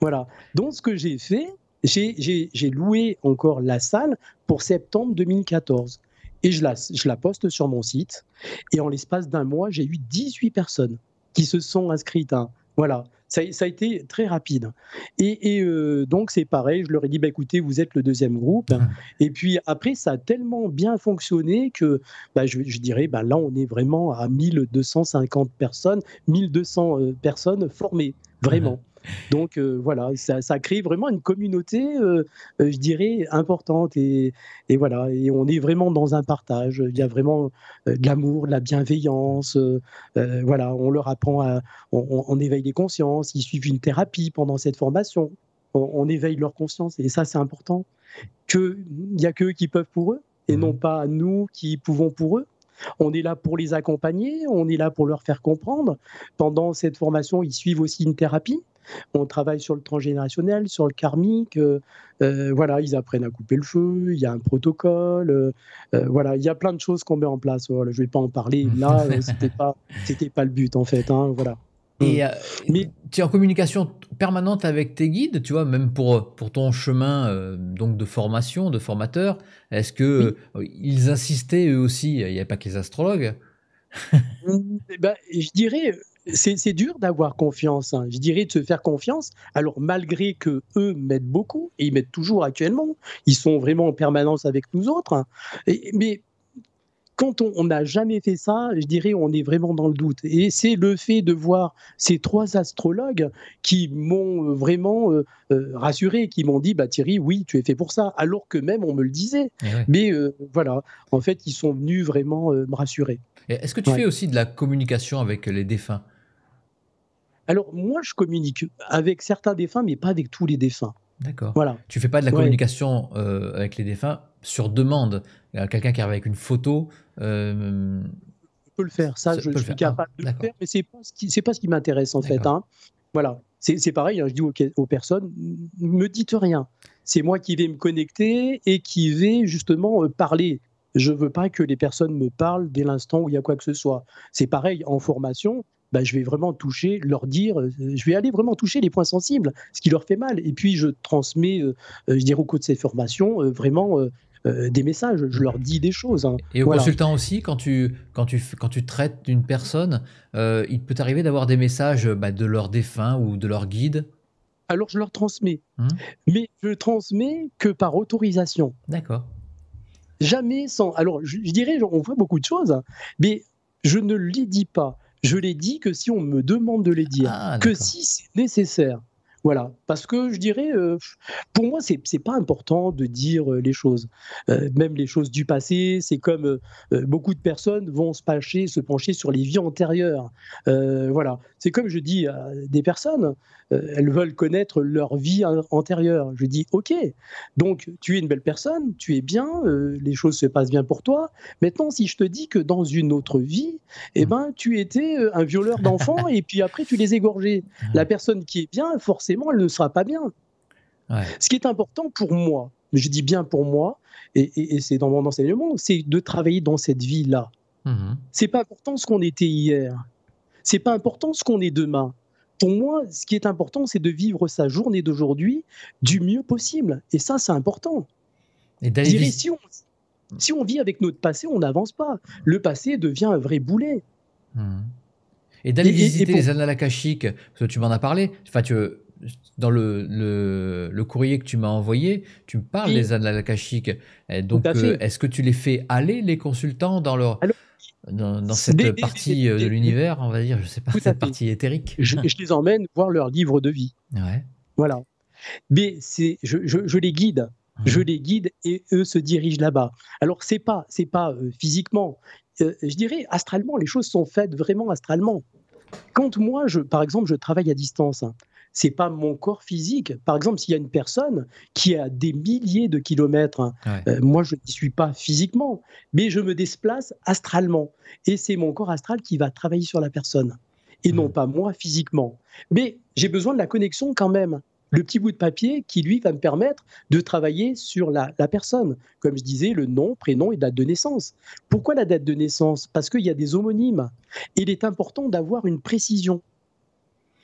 Voilà. Donc ce que j'ai fait, j'ai loué encore la salle pour septembre 2014. Et je la, je la poste sur mon site. Et en l'espace d'un mois, j'ai eu 18 personnes qui se sont inscrites. Hein. Voilà. Ça, a été très rapide. Et, euh, donc, c'est pareil, je leur ai dit, bah, écoutez, vous êtes le deuxième groupe. Et puis après, ça a tellement bien fonctionné que bah, je, dirais, bah, là, on est vraiment à 1250 personnes, 1200 euh, personnes formées, vraiment. Donc euh, voilà, ça, crée vraiment une communauté, euh, euh, je dirais, importante. Et, voilà, et on est vraiment dans un partage. Il y a vraiment de l'amour, de la bienveillance. voilà, on leur apprend, à, on, éveille les consciences. Ils suivent une thérapie pendant cette formation. on, éveille leur conscience. Et ça, c'est important. Qu'il n'y a qu'eux qui peuvent pour eux, et non mmh. pas nous qui pouvons pour eux. On est là pour les accompagner, on est là pour leur faire comprendre. Pendant cette formation, ils suivent aussi une thérapie. On travaille sur le transgénérationnel, sur le karmique. Euh, euh, voilà, ils apprennent à couper le feu. Il y a un protocole. Euh, voilà, il y a plein de choses qu'on met en place. Voilà, je vais pas en parler là. [LAUGHS] c'était pas, c'était pas le but en fait. Hein, voilà. Et mais tu es en communication permanente avec tes guides, tu vois, même pour, pour ton chemin donc de formation, de formateur. Est-ce que ils insistaient eux aussi Il n'y avait pas que les astrologues? Eh ben, je dirais, c'est dur d'avoir confiance. Hein. Je dirais de se faire confiance. Alors malgré que eux m'aident beaucoup et ils m'aident toujours actuellement, ils sont vraiment en permanence avec nous autres. Hein. mais quand on n'a jamais fait ça, je dirais on est vraiment dans le doute. Et c'est le fait de voir ces trois astrologues qui m'ont vraiment euh, euh, rassuré, qui m'ont dit bah Thierry, oui, tu es fait pour ça, alors que même on me le disait. Eh mais euh, voilà, en fait, ils sont venus vraiment me rassurer. Est-ce que tu fais aussi de la communication avec les défunts? Alors, moi, je communique avec certains défunts, mais pas avec tous les défunts. D'accord. Voilà. Tu fais pas de la communication euh, avec les défunts sur demande. Quelqu'un qui arrive avec une photo. Euh, je peux le faire. Ça, je, suis capable de le faire, mais c'est pas ce qui, pas ce qui m'intéresse en fait. Hein. Voilà. C'est pareil. Hein, je dis aux, aux personnes, me dites rien. C'est moi qui vais me connecter et qui vais justement euh, parler. Je veux pas que les personnes me parlent dès l'instant où il y a quoi que ce soit. C'est pareil en formation. Bah, je vais vraiment toucher, leur dire, euh, je vais aller vraiment toucher les points sensibles, ce qui leur fait mal. Et puis, je transmets, euh, euh, je dirais, au cours de ces formations, vraiment des messages, je leur dis des choses. Hein. Et au consultant aussi, quand tu, quand tu, quand tu traites une personne, il peut arriver d'avoir des messages bah, de leur défunt ou de leur guide? Alors, je leur transmets. Mmh. Mais je transmets que par autorisation. D'accord. Jamais sans. Alors, je, dirais, on voit beaucoup de choses, hein, mais je ne les dis pas. Je les dis que si on me demande de les dire, ah, que si c'est nécessaire. Voilà, parce que je dirais, euh, pour moi, c'est n'est pas important de dire euh, les choses, euh, même les choses du passé. C'est comme beaucoup de personnes vont se pencher, se pencher sur les vies antérieures. voilà, c'est comme je dis à des personnes, elles veulent connaître leur vie antérieure. Je dis, ok, donc tu es une belle personne, tu es bien, les choses se passent bien pour toi. Maintenant, si je te dis que dans une autre vie, eh mmh. ben, tu étais un violeur d'enfants et puis après tu les égorgeais. Mmh. La personne qui est bien, forcément elle ne sera pas bien. Ce qui est important pour moi, je dis bien pour moi, et, c'est dans mon enseignement, c'est de travailler dans cette vie-là. Mmh. C'est pas important ce qu'on était hier. C'est pas important ce qu'on est demain. Pour moi, ce qui est important, c'est de vivre sa journée d'aujourd'hui du mieux possible. Et ça, c'est important. Et si, on, si on vit avec notre passé, on n'avance pas. Le passé devient un vrai boulet. Mmh. Et d'aller visiter les annales akashiques, parce que tu m'en as parlé, enfin, tu, dans le, le, courrier que tu m'as envoyé, tu me parles des annales akashiques. Donc, euh, est-ce que tu les fais aller, les consultants, dans, leur, dans, cette partie euh, de l'univers, on va dire, je sais pas, cette partie éthérique? Je, les emmène voir leur livre de vie. Ouais. Voilà. Mais c'est, je, je, les guide. Mmh. Je les guide et eux se dirigent là-bas. Alors, c'est pas, c'est pas euh, physiquement. je dirais, astralement, les choses sont faites vraiment astralement. Quand moi, je, par exemple, je travaille à distance, hein, c'est pas mon corps physique. Par exemple, s'il y a une personne qui est à des milliers de kilomètres, hein, euh, moi je n'y suis pas physiquement, mais je me déplace astralement. Et c'est mon corps astral qui va travailler sur la personne, et non mmh. pas moi physiquement. Mais j'ai besoin de la connexion quand même. Le petit bout de papier qui, lui, va me permettre de travailler sur la, la personne. Comme je disais, le nom, prénom et date de naissance. Pourquoi la date de naissance? Parce qu'il y a des homonymes. Il est important d'avoir une précision.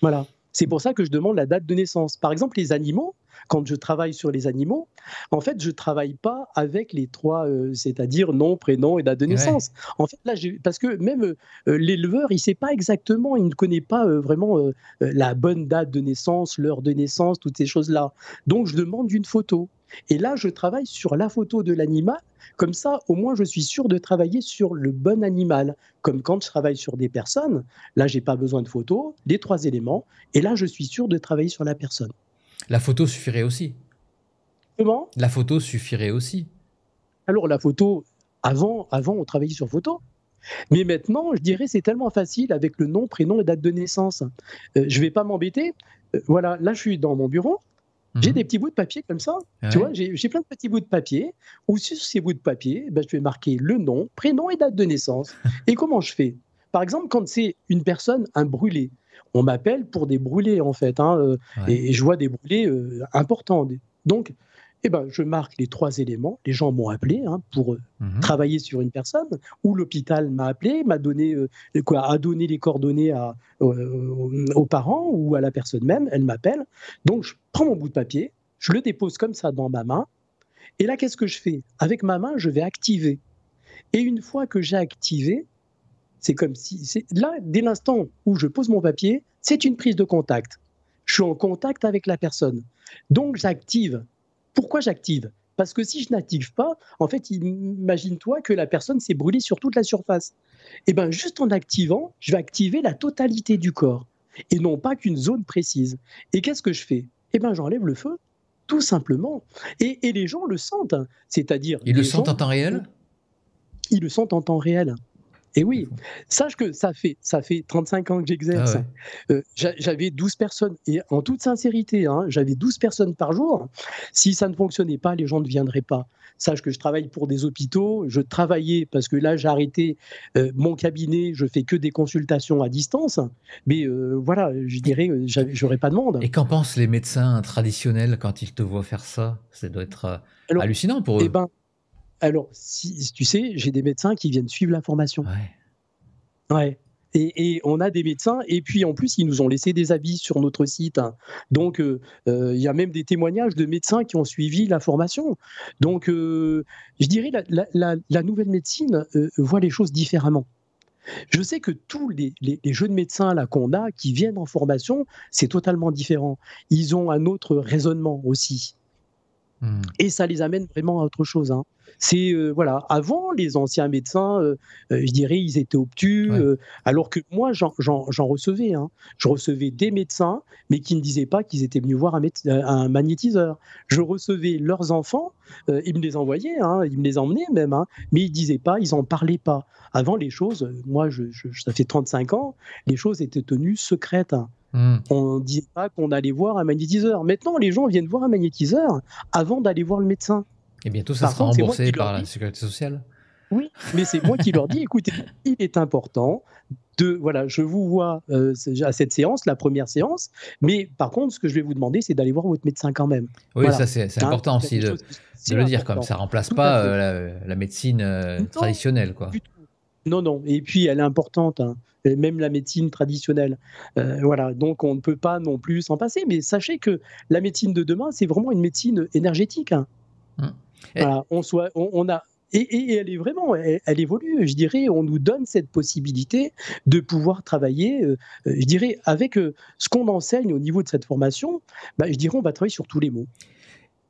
Voilà. C'est pour ça que je demande la date de naissance. Par exemple, les animaux, quand je travaille sur les animaux, en fait, je travaille pas avec les trois, euh, c'est-à-dire nom, prénom et date de naissance. En fait, là, parce que même euh, l'éleveur, il sait pas exactement, il ne connaît pas euh, vraiment la bonne date de naissance, l'heure de naissance, toutes ces choses-là. Donc, je demande une photo. Et là, je travaille sur la photo de l'animal. Comme ça, au moins, je suis sûr de travailler sur le bon animal. Comme quand je travaille sur des personnes, là, j'ai pas besoin de photo, les trois éléments. Et là, je suis sûr de travailler sur la personne. La photo suffirait aussi. Comment? La photo suffirait aussi. Alors, la photo, avant, avant, on travaillait sur photo. Mais maintenant, je dirais, c'est tellement facile avec le nom, prénom et date de naissance. Euh, je ne vais pas m'embêter. Euh, voilà, là, je suis dans mon bureau. J'ai Mhm. des petits bouts de papier comme ça, Ouais. tu vois, j'ai plein de petits bouts de papier, où sur ces bouts de papier, ben, je vais marquer le nom, prénom et date de naissance. [LAUGHS] Et comment je fais? Par exemple, quand c'est une personne, un brûlé, on m'appelle pour des brûlés, en fait, hein, euh, Ouais. et, et je vois des brûlés euh, importants. Donc, eh ben, je marque les trois éléments. Les gens m'ont appelé hein, pour euh, Mhm. travailler sur une personne, ou l'hôpital m'a appelé, m'a donné euh, quoi, a donné les coordonnées à, euh, aux parents ou à la personne même. Elle m'appelle. Donc je prends mon bout de papier, je le dépose comme ça dans ma main. Et là, qu'est-ce que je fais? Avec ma main, je vais activer. Et une fois que j'ai activé, c'est comme si là, dès l'instant où je pose mon papier, c'est une prise de contact. Je suis en contact avec la personne. Donc j'active. Pourquoi j'active? Parce que si je n'active pas, en fait, imagine-toi que la personne s'est brûlée sur toute la surface. Et bien, juste en activant, je vais activer la totalité du corps et non pas qu'une zone précise. Et qu'est-ce que je fais? Eh bien, j'enlève le feu, tout simplement. Et, et les gens le sentent, hein. c'est-à-dire. Ils le sentent en temps réel? Ils le sentent en temps réel. Et oui, sache que ça fait, ça fait 35 ans que Ah j'exerce. ouais. Euh, j'a- j'avais 12 personnes, et en toute sincérité, hein, j'avais 12 personnes par jour. Si ça ne fonctionnait pas, les gens ne viendraient pas. Sache que je travaille pour des hôpitaux, je travaillais parce que là j'ai arrêté euh, mon cabinet, je fais que des consultations à distance, mais euh, voilà, je dirais, euh, j'aurais pas de monde. Et qu'en pensent les médecins traditionnels quand ils te voient faire ça? Ça doit être euh, Alors, hallucinant pour eux. Eh ben, alors, si, tu sais, j'ai des médecins qui viennent suivre la formation. Ouais. Ouais. Et, et on a des médecins, et puis en plus, ils nous ont laissé des avis sur notre site. hein. Donc, euh, euh, il y a même des témoignages de médecins qui ont suivi la formation. Donc, euh, je dirais, la, la- la- la nouvelle médecine voit les choses différemment. Je sais que tous les, les- les jeunes médecins là qu'on a, qui viennent en formation, c'est totalement différent. Ils ont un autre raisonnement aussi Hmm. et ça les amène vraiment à autre chose. hein. C'est euh, voilà, avant les anciens médecins, euh, euh, je dirais, ils étaient obtus, Ouais. alors que moi j'en- recevais. hein. Je recevais des médecins, mais qui ne disaient pas qu'ils étaient venus voir un, magnétiseur. Je recevais leurs enfants, ils me les envoyaient, hein, ils me les emmenaient même, hein, mais ils disaient pas, ils en parlaient pas. Avant les choses, moi je, je- ça fait 35 ans, les choses étaient tenues secrètes. Hmm. On ne disait pas qu'on allait voir un magnétiseur. Maintenant, les gens viennent voir un magnétiseur avant d'aller voir le médecin. Et bientôt, ça Par sera contre, remboursé par la sécurité sociale. Oui, mais c'est moi qui leur dis, écoutez, [LAUGHS] il est important de, voilà, je vous vois euh, à cette séance, la première séance, mais par contre, ce que je vais vous demander, c'est d'aller voir votre médecin quand même. Oui, Voilà. ça c'est Hein, important aussi de, le dire, important. comme ça remplace Tout pas euh, la, la médecine euh, Non. traditionnelle. Quoi. Non, non. Et puis, elle est importante, hein. Même la médecine traditionnelle. Euh, voilà. Donc, on ne peut pas non plus s'en passer. Mais sachez que la médecine de demain, c'est vraiment une médecine énergétique. hein. Hum. Et- Voilà. On, soit, on, on a. Et, elle est vraiment, elle, elle évolue. Je dirais, on nous donne cette possibilité de pouvoir travailler. euh, je dirais, avec euh, ce qu'on enseigne au niveau de cette formation, bah, je dirais, on va travailler sur tous les mots.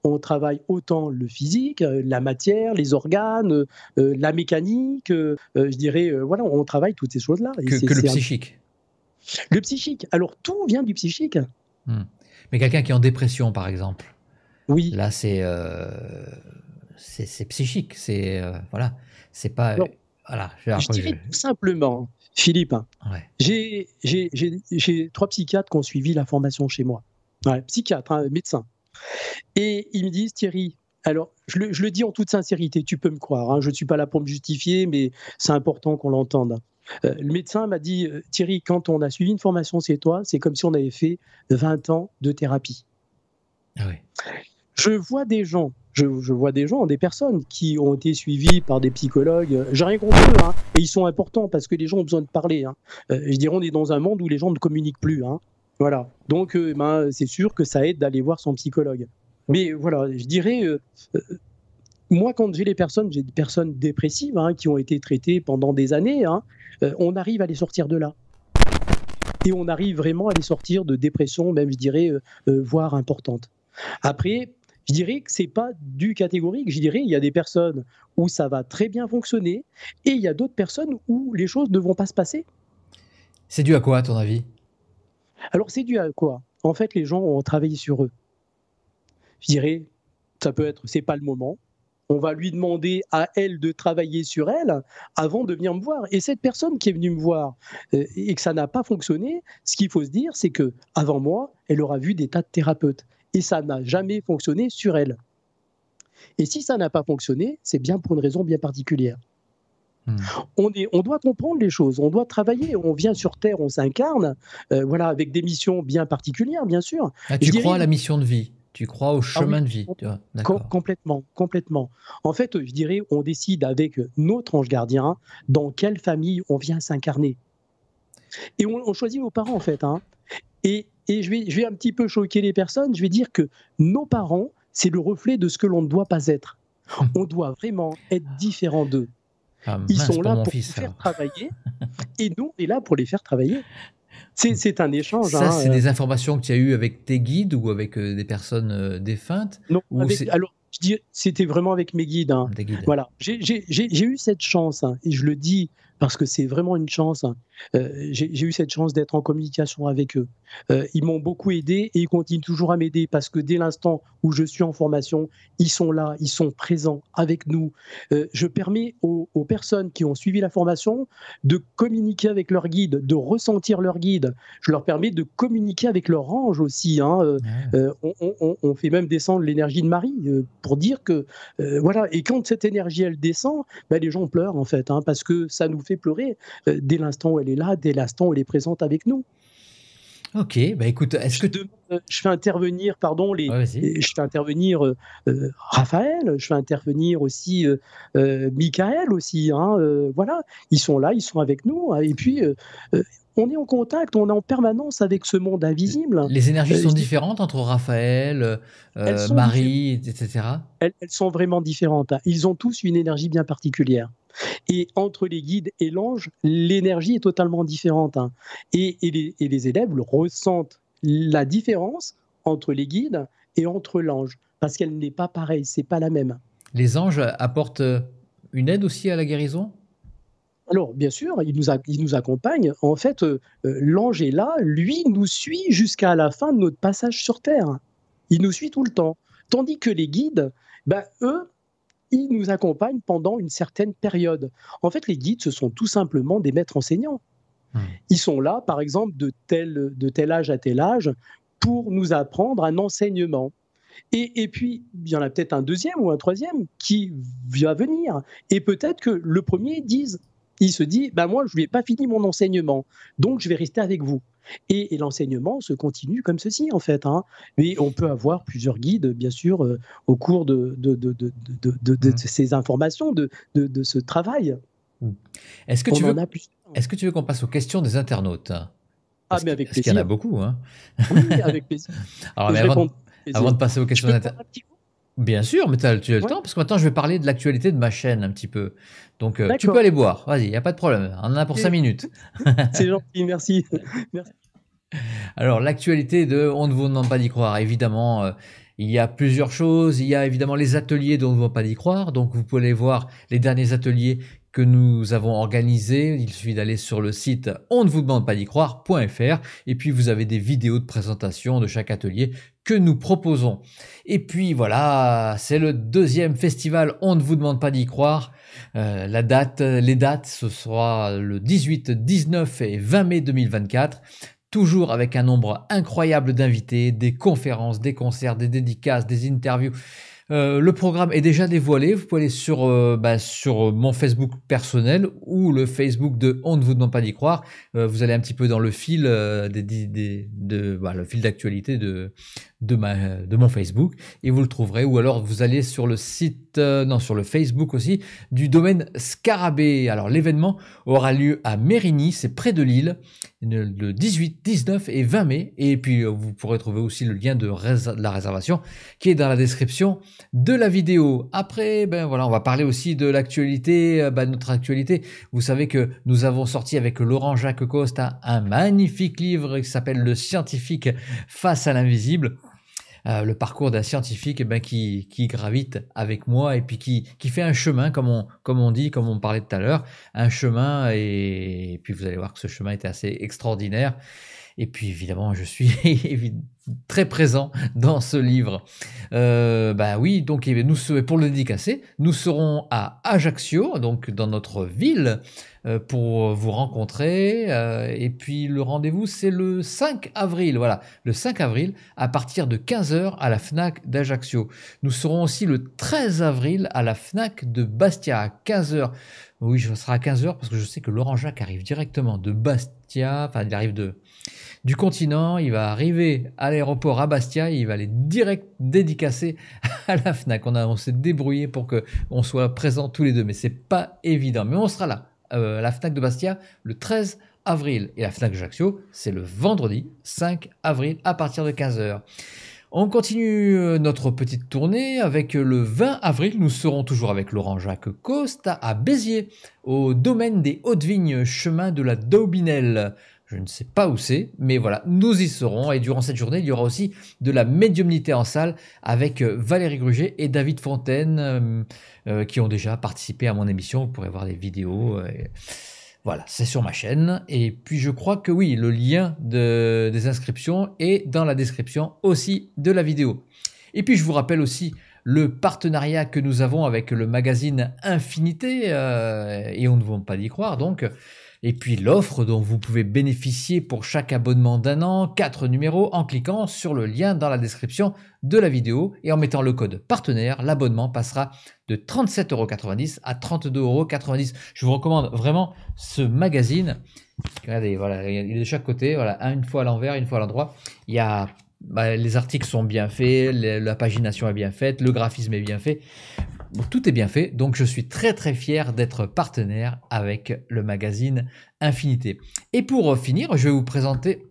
On travaille autant le physique, euh, la matière, les organes, la mécanique, je dirais, voilà, on travaille toutes ces choses-là. Que, le un- psychique. le psychique. Alors, tout vient du psychique. Mais quelqu'un qui est en dépression, par exemple, Oui. là, c'est c'est psychique. C'est euh, voilà, c'est pas. Non. Voilà. je- dirais tout simplement, Philippe, hein, ouais. j'ai- j'ai j'ai- j'ai trois psychiatres qui ont suivi la formation chez moi. Ouais, psychiatre, hein, médecin. Et ils me disent, Thierry, alors je le, je le dis en toute sincérité, tu peux me croire, hein, je ne suis pas là pour me justifier, mais c'est important qu'on l'entende. Euh, le médecin m'a dit, euh, Thierry, quand on a suivi une formation chez toi, c'est comme si on avait fait 20 ans de thérapie. Ah oui. Je vois des gens, je, vois des gens, des personnes qui ont été suivies par des psychologues. J'ai rien contre eux, hein, et ils sont importants parce que les gens ont besoin de parler. hein. Euh, je dirais, on est dans un monde où les gens ne communiquent plus. hein. Voilà. Donc, euh, ben, c'est sûr que ça aide d'aller voir son psychologue. Mais voilà, je dirais, euh, moi, quand j'ai les personnes, j'ai des personnes dépressives hein, qui ont été traitées pendant des années, on arrive à les sortir de là. Et on arrive vraiment à les sortir de dépression, même, je dirais, voire importante. Après, je dirais que c'est pas du catégorique. Je dirais il y a des personnes où ça va très bien fonctionner et il y a d'autres personnes où les choses ne vont pas se passer. C'est dû à quoi, à ton avis? Alors c'est dû à quoi? En fait, les gens ont travaillé sur eux. Je dirais, ça peut être, c'est pas le moment. On va lui demander à elle de travailler sur elle avant de venir me voir. Et cette personne qui est venue me voir euh, et que ça n'a pas fonctionné, ce qu'il faut se dire, c'est que avant moi, elle aura vu des tas de thérapeutes Et ça n'a jamais fonctionné sur elle. Et si ça n'a pas fonctionné, c'est bien pour une raison bien particulière. Hmm. On, est, on doit comprendre les choses, on doit travailler, on vient sur Terre, on s'incarne, euh, voilà, avec des missions bien particulières, bien sûr. Ah, tu crois à la mission de vie tu crois au ah chemin de vie Complètement, complètement. En fait, je dirais, on décide avec notre ange gardien dans quelle famille on vient s'incarner. Et on, choisit nos parents, en fait. Hein. Et, et je, vais, je vais un petit peu choquer les personnes. Je vais dire que nos parents, c'est le reflet de ce que l'on ne doit pas être. [LAUGHS] On doit vraiment être différent d'eux. Ah, Ils sont là pour, nous faire travailler et nous, on est là pour les faire travailler. C'est un échange. Ça, hein, c'est des euh. informations que tu as eues avec tes guides ou avec euh, des personnes euh, défuntes Non, alors je dis, c'était vraiment avec mes guides. Hein. Voilà, j'ai eu cette chance, hein, et je le dis parce que c'est vraiment une chance. Hein. Euh, j'ai eu cette chance d'être en communication avec eux. Euh, ils m'ont beaucoup aidé et ils continuent toujours à m'aider parce que dès l'instant où je suis en formation, ils sont là, ils sont présents avec nous. Euh, je permets aux, personnes qui ont suivi la formation de communiquer avec leur guide, de ressentir leur guide. Je leur permets de communiquer avec leur ange aussi. Hein. On, fait même descendre l'énergie de Marie pour dire que voilà. Et quand cette énergie elle descend, ben, les gens pleurent en fait hein, parce que ça nous fait pleurer dès l'instant où elle est là, dès l'instant où elle est présente avec nous. Ok, bah écoute, est-ce que euh, je fais intervenir, pardon, les, je fais intervenir euh, euh, Raphaël, je fais intervenir aussi Michael aussi, hein, voilà, ils sont là, ils sont avec nous, hein, et puis on est en contact, on est en permanence avec ce monde invisible. Les énergies sont différentes entre Raphaël, Marie, etc. Elles, elles, sont vraiment différentes. Hein. Ils ont tous une énergie bien particulière. Et entre les guides et l'ange, l'énergie est totalement différente. Hein. Et, les, élèves ressentent la différence entre les guides et entre l'ange, parce qu'elle n'est pas pareille, c'est pas la même. Les anges apportent une aide aussi à la guérison? Alors, bien sûr, ils nous, nous accompagnent. En fait, euh, l'ange est là, lui nous suit jusqu'à la fin de notre passage sur Terre. Il nous suit tout le temps. Tandis que les guides, ben, eux, ils nous accompagnent pendant une certaine période. En fait, les guides, ce sont tout simplement des maîtres enseignants. Hmm. Ils sont là, par exemple, de tel, de tel âge à tel âge, pour nous apprendre un enseignement. Et, et, puis, il y en a peut-être un deuxième ou un troisième qui va venir. Et peut-être que le premier dise, il se dit, bah moi, je n'ai pas fini mon enseignement, donc je vais rester avec vous. Et, l'enseignement se continue comme ceci, en fait. Hein. Mais on peut avoir plusieurs guides, bien sûr, euh, au cours de, de, de, de mmh. ces informations, de, ce travail. Mmh. Est-ce que, tu veux, est que tu veux qu'on passe aux questions des internautes? Ah, mais avec plaisir. Parce qu'il y en a beaucoup. Hein. Oui, avec plaisir. [LAUGHS] Alors, mais avant, avant, de passer aux questions des internautes. Bien sûr, mais tu as, le temps, parce que maintenant je vais parler de l'actualité de ma chaîne un petit peu. Donc euh, tu peux aller boire, vas-y, il n'y a pas de problème, on en a pour 5 minutes. [LAUGHS] C'est gentil, merci. Alors l'actualité de On ne vous demande pas d'y croire, évidemment. Euh, il y a plusieurs choses, il y a évidemment les ateliers dont on ne demande pas d'y croire, donc vous pouvez aller voir les derniers ateliers que nous avons organisés. Il suffit d'aller sur le site on ne vous demande pas d'y croire.fr et puis vous avez des vidéos de présentation de chaque atelier que nous proposons. Et puis voilà, c'est le deuxième festival On ne vous demande pas d'y croire. Euh, la date, les dates, ce sera le 18, 19 et 20 mai 2024 toujours avec un nombre incroyable d'invités, des conférences, des concerts, des dédicaces, des interviews. Euh, le programme est déjà dévoilé. Vous pouvez aller sur, euh, bah, sur mon Facebook personnel ou le Facebook de On ne vous demande pas d'y croire. Vous allez un petit peu dans le fil des, des, de, bah, le fil d'actualité de, de, mon Facebook et vous le trouverez. Ou alors vous allez sur le site, non, sur le Facebook aussi du domaine Scarabée. Alors l'événement aura lieu à Mérigny, c'est près de Lille, le 18, 19 et 20 mai. Et puis vous pourrez trouver aussi le lien de, de la réservation qui est dans la description de la vidéo. Après, ben voilà, on va parler aussi de l'actualité, euh, ben, notre actualité. Vous savez que nous avons sorti avec Laurent Jacques Costa un magnifique livre qui s'appelle Le scientifique face à l'invisible. Euh, le parcours d'un scientifique eh ben, qui, qui gravite avec moi et puis qui, qui fait un chemin, comme on, comme on dit, comme on parlait tout à l'heure, un chemin et, puis vous allez voir que ce chemin était assez extraordinaire. Et puis évidemment, je suis [LAUGHS] très présent dans ce livre. Euh, bah oui, donc nous pour le dédicacer, nous serons à Ajaccio, donc dans notre ville, euh, pour vous rencontrer. Euh, et puis le rendez-vous, c'est le 5 avril. Voilà, le 5 avril à partir de 15h à la FNAC d'Ajaccio. Nous serons aussi le 13 avril à la FNAC de Bastia à 15h. Oui, je serai à 15h parce que je sais que Laurent Jacques arrive directement de Bastia, enfin il arrive de du continent, il va arriver à l'aéroport à Bastia, il va aller direct dédicacer [LAUGHS] à la FNAC. On, on s'est débrouillé pour que on soit présents tous les deux, mais c'est pas évident. Mais on sera là, euh, la FNAC de Bastia, le 13 avril. Et la FNAC de Ajaccio, c'est le vendredi 5 avril à partir de 15h. On continue euh, notre petite tournée avec le 20 avril. Nous serons toujours avec Laurent Jacques Costa à Béziers, au domaine des Hautes-Vignes, chemin de la Daubinelle. Je ne sais pas où c'est, mais voilà, nous y serons. Et durant cette journée, il y aura aussi de la médiumnité en salle avec euh, Valérie Gruget et David Fontaine, euh, euh, qui ont déjà participé à mon émission. Vous pourrez voir les vidéos. Voilà, c'est sur ma chaîne. Et puis je crois que oui, le lien des inscriptions est dans la description aussi de la vidéo. Et puis je vous rappelle aussi le partenariat que nous avons avec le magazine Infinité, et on ne va pas y croire donc. Et puis l'offre dont vous pouvez bénéficier pour chaque abonnement d'un an, 4 numéros en cliquant sur le lien dans la description de la vidéo et en mettant le code partenaire, l'abonnement passera de 37,90€ à 32,90€. Je vous recommande vraiment ce magazine. Regardez, voilà, il est de chaque côté, voilà, une fois à l'envers, une fois à l'endroit. Il y a bah, les articles sont bien faits, la pagination est bien faite, le graphisme est bien fait tout est bien fait, donc je suis très très fier d'être partenaire avec le magazine Infinité. Et pour finir, je vais vous présenter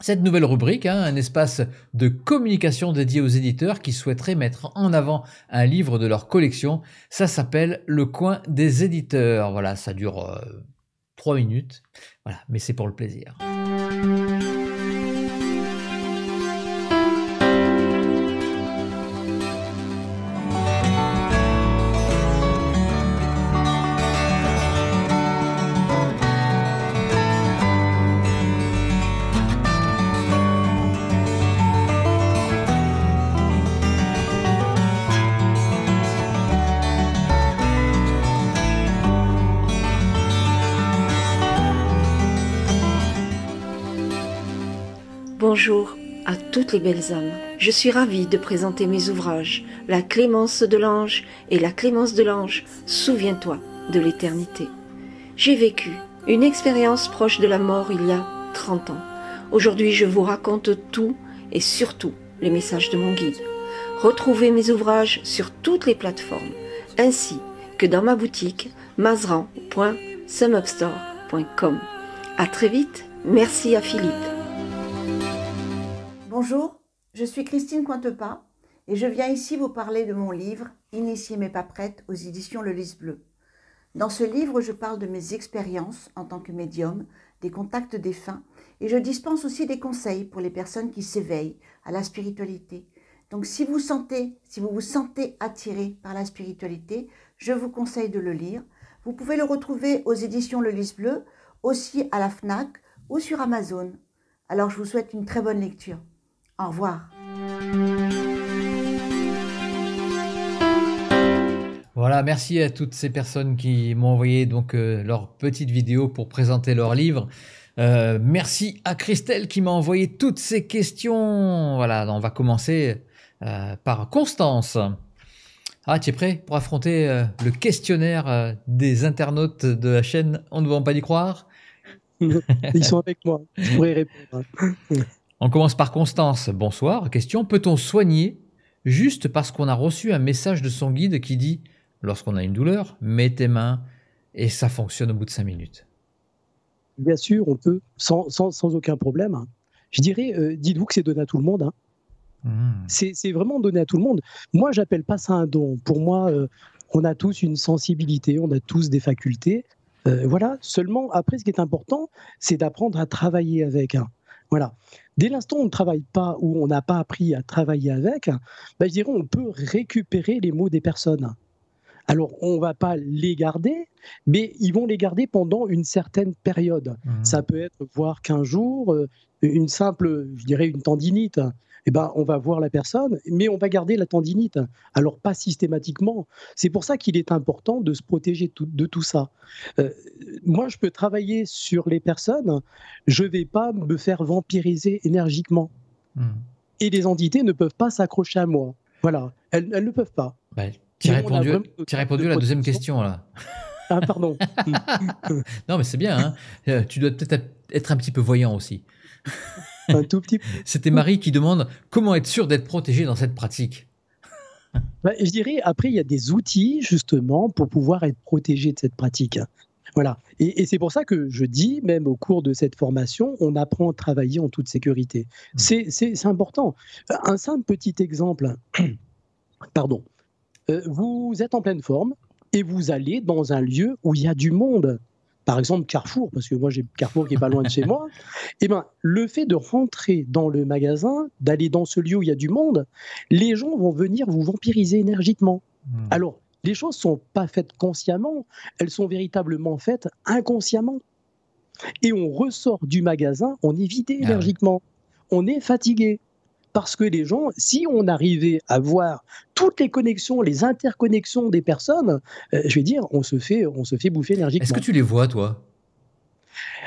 cette nouvelle rubrique, hein, un espace de communication dédié aux éditeurs qui souhaiteraient mettre en avant un livre de leur collection. Ça s'appelle Le coin des éditeurs. Voilà, ça dure euh, trois minutes. Voilà, mais c'est pour le plaisir. Bonjour à toutes les belles âmes. Je suis ravie de présenter mes ouvrages, La clémence de l'ange et La clémence de l'ange, souviens-toi de l'éternité. J'ai vécu une expérience proche de la mort il y a 30 ans. Aujourd'hui, je vous raconte tout et surtout les messages de mon guide. Retrouvez mes ouvrages sur toutes les plateformes, ainsi que dans ma boutique mazran.sumupstore.com. À très vite. Merci à Philippe. Bonjour, je suis Christine Cointepas et je viens ici vous parler de mon livre Initier mais pas prête aux éditions Le Lys Bleu. Dans ce livre, je parle de mes expériences en tant que médium, des contacts défunts et je dispense aussi des conseils pour les personnes qui s'éveillent à la spiritualité. Donc si vous sentez, si vous vous sentez attiré par la spiritualité, je vous conseille de le lire. Vous pouvez le retrouver aux éditions Le Lys Bleu, aussi à la FNAC ou sur Amazon. Alors je vous souhaite une très bonne lecture. Au revoir. Voilà, merci à toutes ces personnes qui m'ont envoyé donc euh, leur petite vidéo pour présenter leur livre. Euh, merci à Christelle qui m'a envoyé toutes ces questions. Voilà, on va commencer euh, par Constance. Ah, tu es prêt pour affronter le questionnaire des internautes de la chaîne On ne va pas y croire? [LAUGHS] Ils sont avec moi, je pourrais répondre. [LAUGHS] On commence par Constance. Bonsoir. Question Peut-on soigner juste parce qu'on a reçu un message de son guide qui dit Lorsqu'on a une douleur, mets tes mains et ça fonctionne au bout de cinq minutes Bien sûr, on peut, sans, aucun problème. Je dirais, euh, dites-vous que c'est donné à tout le monde. Hein. Hmm. C'est vraiment donné à tout le monde. Moi, j'appelle pas ça un don. Pour moi, euh, on a tous une sensibilité, on a tous des facultés. Euh, voilà, seulement, après, ce qui est important, c'est d'apprendre à travailler avec. Hein. Voilà. Dès l'instant où on ne travaille pas ou on n'a pas appris à travailler avec, ben, je dirais on peut récupérer les mots des personnes. Alors, on va pas les garder, mais ils vont les garder pendant une certaine période. Mhm. Ça peut être voire 15 jours, euh, une simple, je dirais, une tendinite. Eh ben, on va voir la personne, mais on va garder la tendinite. Alors, pas systématiquement. C'est pour ça qu'il est important de se protéger tout- de tout ça. Euh, moi, je peux travailler sur les personnes, je vais pas me faire vampiriser énergiquement. Mhm. Et les entités ne peuvent pas s'accrocher à moi. Voilà, elles, elles ne peuvent pas. Bah, tu as répondu, vraiment tu as répondu de à la deuxième question là. Ah, pardon. [LAUGHS] Non, mais c'est bien. Hein Euh, tu dois peut-être être un petit peu voyant aussi. [LAUGHS] [LAUGHS] un tout petit peu. C'était Marie qui demande comment être sûr d'être protégé dans cette pratique. [LAUGHS] Bah, je dirais, après, il y a des outils, justement, pour pouvoir être protégé de cette pratique. Voilà. Et, et c'est pour ça que je dis, même au cours de cette formation, on apprend à travailler en toute sécurité. C'est c'est- c'est important. Un simple petit exemple. [CLEARS THROAT] Pardon. Euh, vous êtes en pleine forme et vous allez dans un lieu où il y a du monde. Par exemple, Carrefour, parce que moi j'ai Carrefour qui est pas loin de chez moi. Eh ben, le fait de rentrer dans le magasin, d'aller dans ce lieu où il y a du monde, les gens vont venir vous vampiriser énergiquement. Mhm. Alors, les choses sont pas faites consciemment, elles sont véritablement faites inconsciemment. Et on ressort du magasin, on est vidé Ah ouais. énergiquement, on est fatigué. Parce que les gens, si on arrivait à voir toutes les connexions, les interconnexions des personnes, euh, je vais dire, on se fait, on se fait bouffer énergiquement. Est-ce que tu les vois, toi?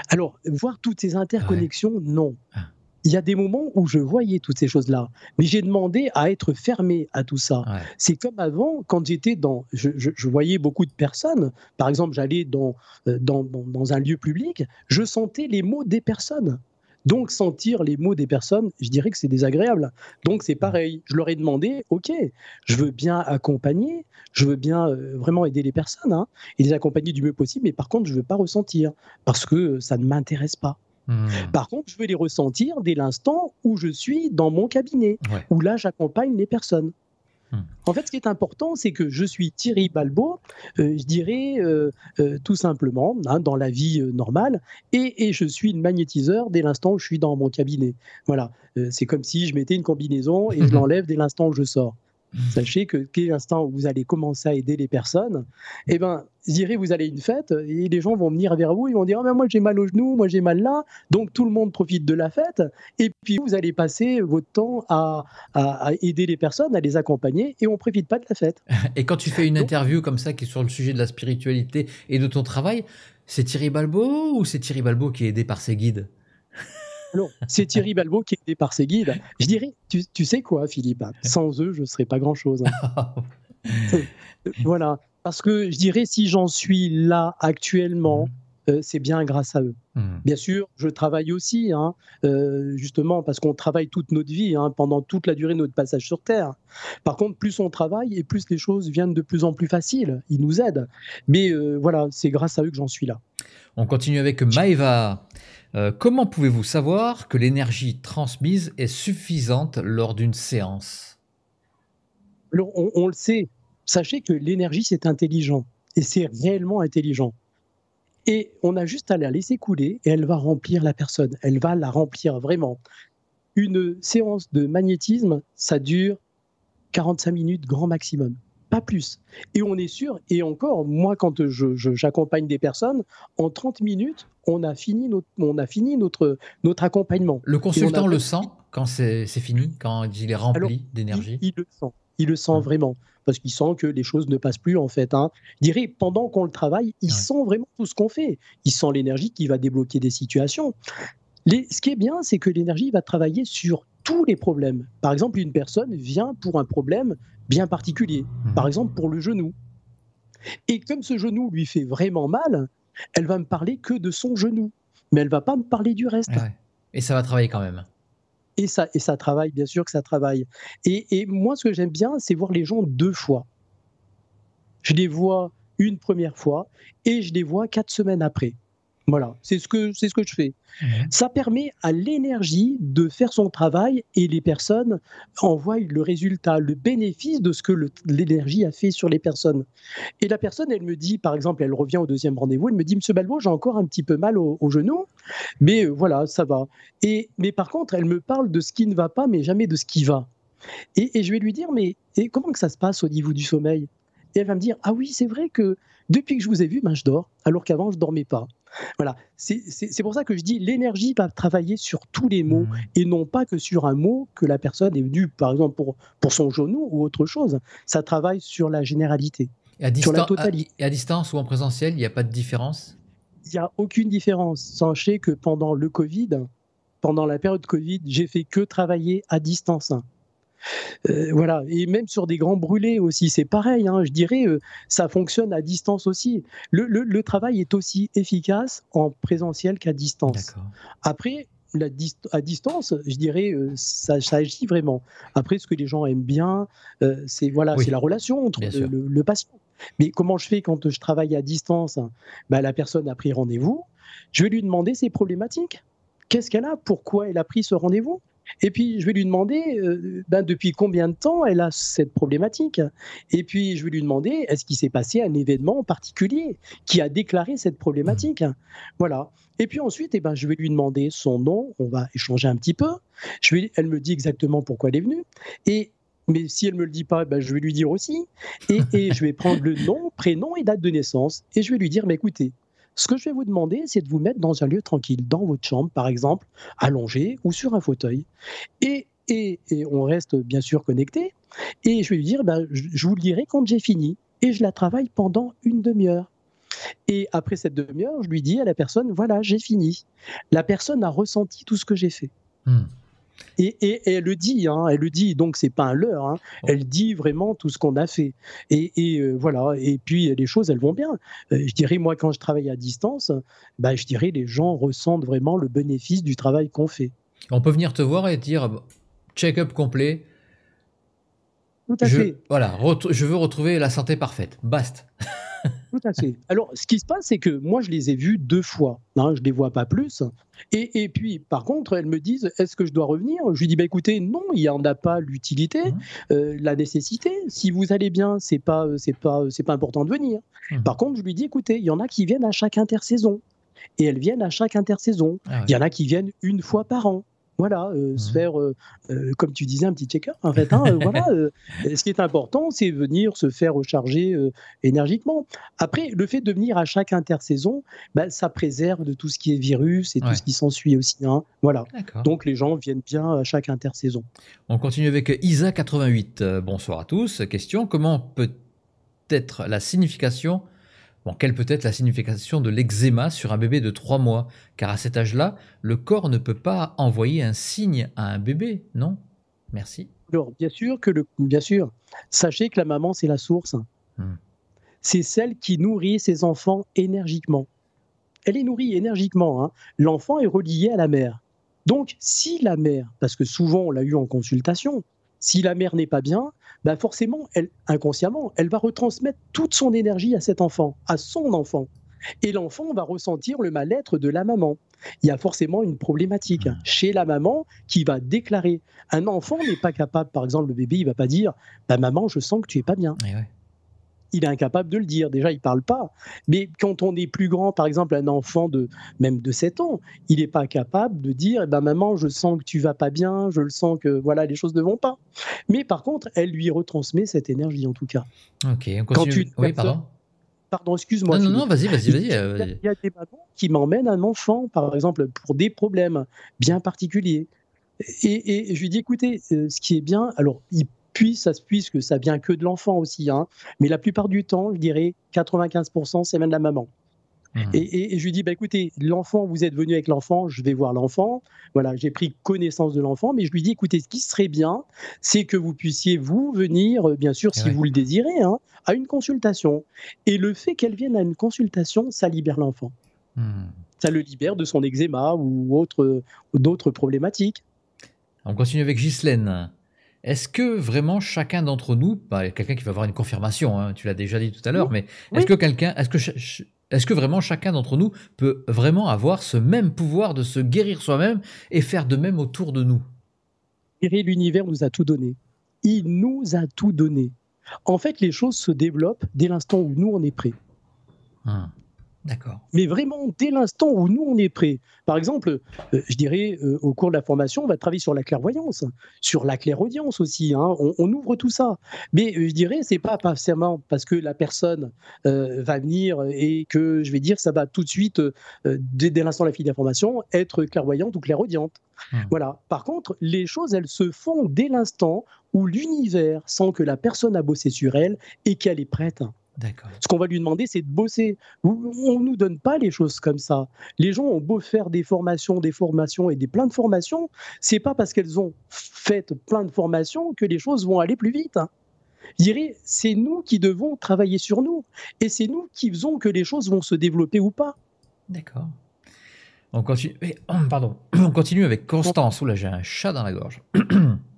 Alors, voir toutes ces interconnexions, non. Ah. Il y a des moments où je voyais toutes ces choses-là, mais j'ai demandé à être fermé à tout ça. Ouais. C'est comme avant, quand j'étais dans. Je, je- je voyais beaucoup de personnes. Par exemple, j'allais dans, euh, dans, dans- dans un lieu public, je sentais les mots des personnes. Donc, sentir les mots des personnes, je dirais que c'est désagréable. Donc, c'est pareil. Je leur ai demandé OK, je veux bien accompagner, je veux bien euh, vraiment aider les personnes hein, et les accompagner du mieux possible, mais par contre, je ne veux pas ressentir parce que ça ne m'intéresse pas. Mhm. Par contre, je veux les ressentir dès l'instant où je suis dans mon cabinet, Ouais. où là, j'accompagne les personnes. Hmm. En fait, ce qui est important, c'est que je suis Thierry Balbo, euh, je dirais euh, euh, tout simplement, hein, dans la vie normale, et, et je suis le magnétiseur dès l'instant où je suis dans mon cabinet. Voilà, c'est comme si je mettais une combinaison et je [LAUGHS] l'enlève dès l'instant où je sors. Sachez que dès l'instant où vous allez commencer à aider les personnes, eh ben, vous allez à une fête et les gens vont venir vers vous, ils vont dire Ah, mais moi j'ai mal au genou, moi j'ai mal là, donc tout le monde profite de la fête, et puis vous allez passer votre temps à, à- à aider les personnes, à les accompagner, et on ne profite pas de la fête. [LAUGHS] Et quand tu fais une Donc- interview comme ça qui est sur le sujet de la spiritualité et de ton travail, c'est Thierry Balbo ou c'est Thierry Balbo qui est aidé par ses guides? C'est Thierry Balbo qui est aidé par ses guides. Je dirais, tu, tu sais quoi, Philippe? Sans eux, je ne serais pas grand-chose. [LAUGHS] Voilà. Parce que je dirais, si j'en suis là actuellement, euh, c'est bien grâce à eux. Mhm. Bien sûr, je travaille aussi, hein, euh, justement, parce qu'on travaille toute notre vie, hein, pendant toute la durée de notre passage sur Terre. Par contre, plus on travaille et plus les choses viennent de plus en plus faciles. Ils nous aident. Mais euh, voilà, c'est grâce à eux que j'en suis là. On continue avec Maeva. Comment pouvez-vous savoir que l'énergie transmise est suffisante lors d'une séance? Alors, on, on le sait. Sachez que l'énergie, c'est intelligent. Et c'est réellement intelligent. Et on a juste à la laisser couler et elle va remplir la personne. Elle va la remplir vraiment. Une séance de magnétisme, ça dure 45 minutes grand maximum. Pas plus. Et on est sûr, et encore, moi, quand je- je- j'accompagne des personnes, en 30 minutes, on a fini notre, on a fini notre, notre accompagnement. Le consultant a- le sent quand c'est c'est fini, quand il est rempli d'énergie? Il, il le sent. Il le sent Mm. vraiment. Parce qu'il sent que les choses ne passent plus, en fait. hein. Je dirais, pendant qu'on le travaille, il Ouais. sent vraiment tout ce qu'on fait. Il sent l'énergie qui va débloquer des situations. Les- ce qui est bien, c'est que l'énergie va travailler sur tous les problèmes. Par exemple, une personne vient pour un problème bien particulier. Mhm. Par exemple, pour le genou. Et comme ce genou lui fait vraiment mal, elle va me parler que de son genou. Mais elle va pas me parler du reste. Ouais. Et ça va travailler quand même. Et ça, et ça travaille, bien sûr que ça travaille. Et, et moi, ce que j'aime bien, c'est voir les gens deux fois. Je les vois une première fois et je les vois quatre semaines après. Voilà, c'est ce que c'est ce que je fais. Mhm. Ça permet à l'énergie de faire son travail et les personnes envoient le résultat, le bénéfice de ce que l'énergie a fait sur les personnes. Et la personne, elle me dit, par exemple, elle revient au deuxième rendez-vous, elle me dit, Monsieur Balbo, j'ai encore un petit peu mal au, au genou, mais euh, voilà, ça va. Et, mais par contre, elle me parle de ce qui ne va pas, mais jamais de ce qui va. Et, et je vais lui dire, mais et comment que ça se passe au niveau du sommeil? Et elle va me dire Ah oui, c'est vrai que depuis que je vous ai vu, ben, je dors, alors qu'avant, je dormais pas. Voilà, c'est pour ça que je dis l'énergie va travailler sur tous les mots mmh. et non pas que sur un mot que la personne est venue, par exemple, pour, pour son genou ou autre chose. Ça travaille sur la généralité, sur la totalité. Et à distance ou en présentiel, il n'y a pas de différence? Il n'y a aucune différence. Sachez que pendant le Covid, pendant la période Covid, j'ai fait que travailler à distance. Euh, voilà, et même sur des grands brûlés aussi, c'est pareil. Hein, je dirais, euh, ça fonctionne à distance aussi. Le, travail est aussi efficace en présentiel qu'à distance. Après, la à distance, je dirais, euh, ça, agit vraiment. Après, ce que les gens aiment bien, c'est voilà, c'est la relation entre le, patient. Mais comment je fais quand je travaille à distance bah, La personne a pris rendez-vous. Je vais lui demander ses problématiques. Qu'est-ce qu'elle a? Pourquoi elle a pris ce rendez-vous? Et puis, je vais lui demander euh, ben, depuis combien de temps elle a cette problématique? Et puis, je vais lui demander est-ce qu'il s'est passé un événement particulier qui a déclaré cette problématique? Voilà. Et puis ensuite, eh ben, je vais lui demander son nom. On va échanger un petit peu. Je vais, elle me dit exactement pourquoi elle est venue. Et mais si elle me le dit pas, ben, je vais lui dire aussi. Et, et je vais prendre le nom, prénom et date de naissance. Et je vais lui dire, mais écoutez, ce que je vais vous demander, c'est de vous mettre dans un lieu tranquille, dans votre chambre, par exemple, allongé ou sur un fauteuil. Et, et, on reste bien sûr connecté. Et je vais lui dire, ben, je, vous le dirai quand j'ai fini. Et je la travaille pendant une demi-heure. Et après cette demi-heure, je lui dis à la personne, voilà, j'ai fini. La personne a ressenti tout ce que j'ai fait. Hmm. Et, elle le dit, hein, elle le dit, donc c'est pas un leurre. Hein. Oh. Elle dit vraiment tout ce qu'on a fait. Et, euh, voilà. Et puis les choses, elles vont bien. Euh, je dirais moi quand je travaille à distance, bah, je dirais les gens ressentent vraiment le bénéfice du travail qu'on fait. On peut venir te voir et dire check-up complet. Tout à fait. Voilà, je veux retrouver la santé parfaite. Basta. [LAUGHS] Tout à fait. Alors, ce qui se passe, c'est que moi, je les ai vus deux fois. Hein, je ne les vois pas plus. Et, puis, par contre, elles me disent est-ce que je dois revenir? Je lui dis bah, écoutez, non, il n'y en a pas l'utilité, mmh. euh, la nécessité. Si vous allez bien, ce n'est pas, c'est pas, c'est pas important de venir. Mmh. Par contre, je lui dis écoutez, il y en a qui viennent à chaque intersaison. Et elles viennent à chaque intersaison. Ah il y en a qui viennent une fois par an. Voilà, euh, se mmh. faire, euh, euh, comme tu disais, un petit checker. En fait, hein, [LAUGHS] voilà. ce qui est important, c'est venir se faire recharger énergiquement. Après, le fait de venir à chaque intersaison, bah, ça préserve de tout ce qui est virus et tout ce qui s'ensuit aussi. Hein, voilà. Donc les gens viennent bien à chaque intersaison. On continue avec Isa88. bonsoir à tous. Question comment peut être la signification Bon, quelle peut être la signification de l'eczéma sur un bébé de 3 mois? Car à cet âge-là, le corps ne peut pas envoyer un signe à un bébé, non? Merci. Alors, bien sûr que le, bien sûr, sachez que la maman c'est la source. Hmm. C'est celle qui nourrit ses enfants énergiquement. Elle est nourrie énergiquement. Hein. L'enfant est relié à la mère. Donc, si la mère, parce que souvent on l'a eu en consultation, si la mère n'est pas bien, bah forcément, elle, inconsciemment, elle va retransmettre toute son énergie à cet enfant, à son enfant. Et l'enfant va ressentir le mal-être de la maman. Il y a forcément une problématique mmh. chez la maman qui va déclarer. Un enfant n'est pas capable, par exemple, le bébé, il va pas dire bah, Maman, je sens que tu es pas bien. Eh il est incapable de le dire. Déjà, il parle pas. Mais quand on est plus grand, par exemple, un enfant de même de 7 ans, il n'est pas capable de dire, bah, maman, je sens que tu vas pas bien, je le sens que voilà, les choses ne vont pas. Mais par contre, elle lui retransmet cette énergie en tout cas. Ok, on continue. oui, pardon. Pardon, excuse-moi. Non, non, non, vas-y, vas-y, vas-y. Il y a des mamans qui m'emmènent un enfant, par exemple, pour des problèmes bien particuliers. Et, et, je lui dis, écoutez, euh, ce qui est bien, alors il puis ça se puisque ça vient que de l'enfant aussi, hein. mais la plupart du temps, je dirais 95%, c'est même de la maman. Mmh. Et, je lui dis, bah, écoutez, l'enfant, vous êtes venu avec l'enfant, je vais voir l'enfant. Voilà, j'ai pris connaissance de l'enfant, mais je lui dis, écoutez, ce qui serait bien, c'est que vous puissiez, vous, venir, euh, bien sûr, si vous le désirez, hein, à une consultation. Et le fait qu'elle vienne à une consultation, ça libère l'enfant. Mmh. Ça le libère de son eczéma ou autre, d'autres problématiques. On continue avec Ghislaine. Est-ce que vraiment chacun d'entre nous, bah, quelqu'un qui va avoir une confirmation, hein, tu l'as déjà dit tout à l'heure, mais est-ce que quelqu'un, est-ce que, est-ce que vraiment chacun d'entre nous peut vraiment avoir ce même pouvoir de se guérir soi-même et faire de même autour de nous? L'univers nous a tout donné. Il nous a tout donné. En fait, les choses se développent dès l'instant où nous on est prêts. Ah. D'accord. Mais vraiment, dès l'instant où nous, on est prêt. Par exemple, euh, je dirais, euh, au cours de la formation, on va travailler sur la clairvoyance, sur la clairaudience aussi. hein. On, on ouvre tout ça. Mais euh, je dirais, c'est pas forcément parce que la personne va venir et que je vais dire, ça va tout de suite, dès, dès l'instant de la fille d'information, être clairvoyante ou clairaudiente. Hmm. Voilà. Par contre, les choses, elles se font dès l'instant où l'univers sent que la personne a bossé sur elle et qu'elle est prête. Ce qu'on va lui demander, c'est de bosser. On ne nous donne pas les choses comme ça. Les gens ont beau faire des formations, des formations et des plein de formations, c'est pas parce qu'elles ont fait plein de formations que les choses vont aller plus vite. hein. Je dirais, c'est nous qui devons travailler sur nous. Et c'est nous qui faisons que les choses vont se développer ou pas. D'accord. On continue. eh, pardon. [CLEARS THROAT] On continue avec Constance. Oula, j'ai un chat dans la gorge. [CLEARS THROAT]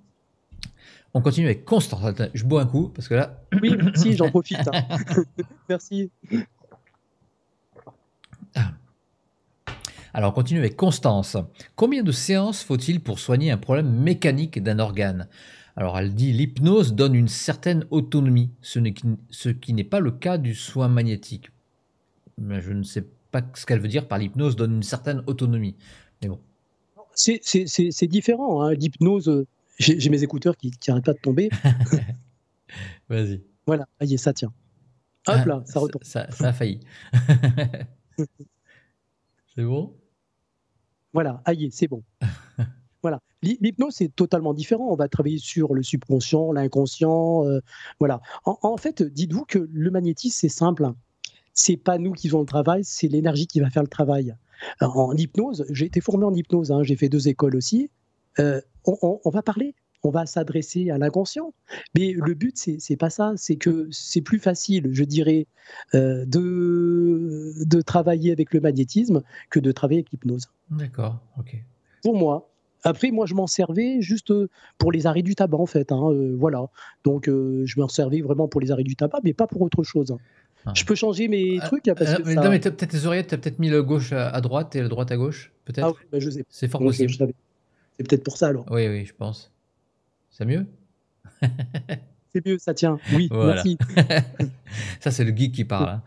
On continue avec Constance. Attends, je bois un coup parce que là. [COUGHS] Oui, merci, j'en profite. hein. [LAUGHS] merci. Alors, on continue avec Constance. Combien de séances faut-il pour soigner un problème mécanique d'un organe? Alors, elle dit l'hypnose donne une certaine autonomie, ce qui- n'est pas le cas du soin magnétique. Mais je ne sais pas ce qu'elle veut dire par l'hypnose donne une certaine autonomie. Mais bon. C'est- différent. hein. L'hypnose, j'ai mes écouteurs qui n'arrêtent pas de tomber. [LAUGHS] Vas-y. Voilà, ça y est, ça tient. Hop Ah, là, ça retombe. Ça, ça a failli. [LAUGHS] C'est bon? Voilà, aïe, c'est bon. [LAUGHS] voilà. L'hy- L'hypnose, c'est totalement différent. On va travailler sur le subconscient, l'inconscient. euh, voilà. En, en fait, dites-vous que le magnétisme, c'est simple. C'est pas nous qui faisons le travail, c'est l'énergie qui va faire le travail. En hypnose, j'ai été formé en hypnose, hein, j'ai fait deux écoles aussi. Euh, on, on- on va parler, on va s'adresser à l'inconscient. Mais le but, c'est c'est pas ça. C'est que c'est plus facile, je dirais, euh, de, de travailler avec le magnétisme que de travailler avec l'hypnose D'accord, ok. pour moi. Après, moi, je m'en servais juste euh, pour les arrêts du tabac, en fait. hein, euh, voilà. Donc, euh, je m'en servais vraiment pour les arrêts du tabac, mais pas pour autre chose. hein. Ah. Je peux changer mes Ah, trucs, hein, parce Euh, que mais ça... Non, mais t'as peut-être tes oreillettes, t'as peut-être mis le gauche à à droite et le droite à gauche, peut-être Ah oui, bah, je sais. C'est fort Donc, possible. je. C'est peut-être pour ça, alors. Oui, oui, je pense. C'est mieux? [LAUGHS] C'est mieux, ça tient. Oui, Voilà. merci. [LAUGHS] Ça, c'est le geek qui parle.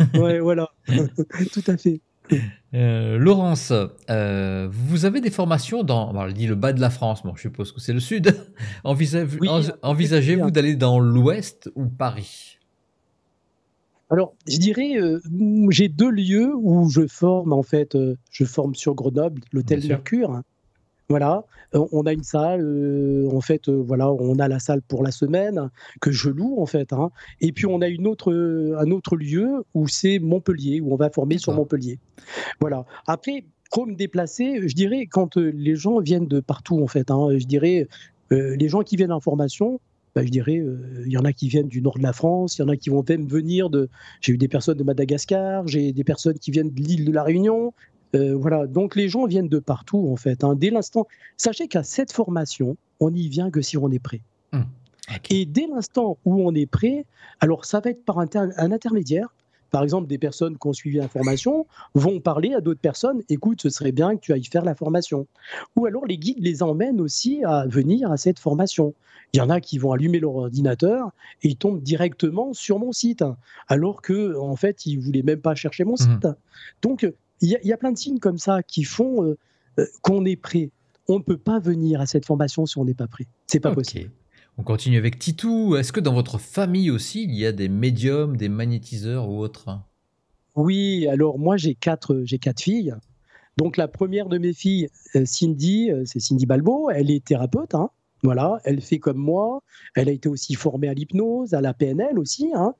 hein. [LAUGHS] Ouais, voilà. Tout à fait. Euh, Laurence, euh, vous avez des formations dans, elle dit le bas de la France, bon, je suppose que c'est le sud. Oui, en- Envisagez-vous d'aller dans l'ouest ou Paris? Alors, je dirais, euh, j'ai deux lieux où je forme, en fait. je forme sur Grenoble, l'hôtel. Mercure. hein. Voilà, Euh, on a une salle, euh, en fait, euh, voilà, on a la salle pour la semaine que je loue, en fait. hein. Et puis, on a une autre, euh, un autre lieu où c'est Montpellier, où on va former sur. Montpellier. Voilà. Après, pour me déplacer, je dirais, quand les gens viennent de partout, en fait, hein, je dirais, les gens qui viennent en formation, bah, je dirais, euh, il y en a qui viennent du nord de la France, il y en a qui vont même venir de. J'ai eu des personnes de Madagascar, j'ai des personnes qui viennent de l'île de la Réunion. Euh, voilà, donc les gens viennent de partout en fait. hein. Dès l'instant, sachez qu'à cette formation, on n'y vient que si on est prêt. Ok. Et dès l'instant où on est prêt, alors ça va être par inter- un intermédiaire. Par exemple, des personnes qui ont suivi la formation vont parler à d'autres personnes. Écoute, ce serait bien que tu ailles faire la formation. Ou alors les guides les emmènent aussi à venir à cette formation. Il y en a qui vont allumer leur ordinateur et ils tombent directement sur mon site, alors que en fait ils voulaient même pas chercher mon site. Donc il y, a- il y a plein de signes comme ça qui font euh, euh, qu'on est prêt. On ne peut pas venir à cette formation si on n'est pas prêt. C'est pas possible. On continue avec Titou. Est-ce que dans votre famille aussi, il y a des médiums, des magnétiseurs ou autres? Oui, alors moi j'ai quatre, j'ai quatre filles. Donc la première de mes filles, euh, Cindy, euh, c'est Cindy Balbo, elle est thérapeute. hein. Voilà, elle fait comme moi. Elle a été aussi formée à l'hypnose, à la PNL aussi. hein.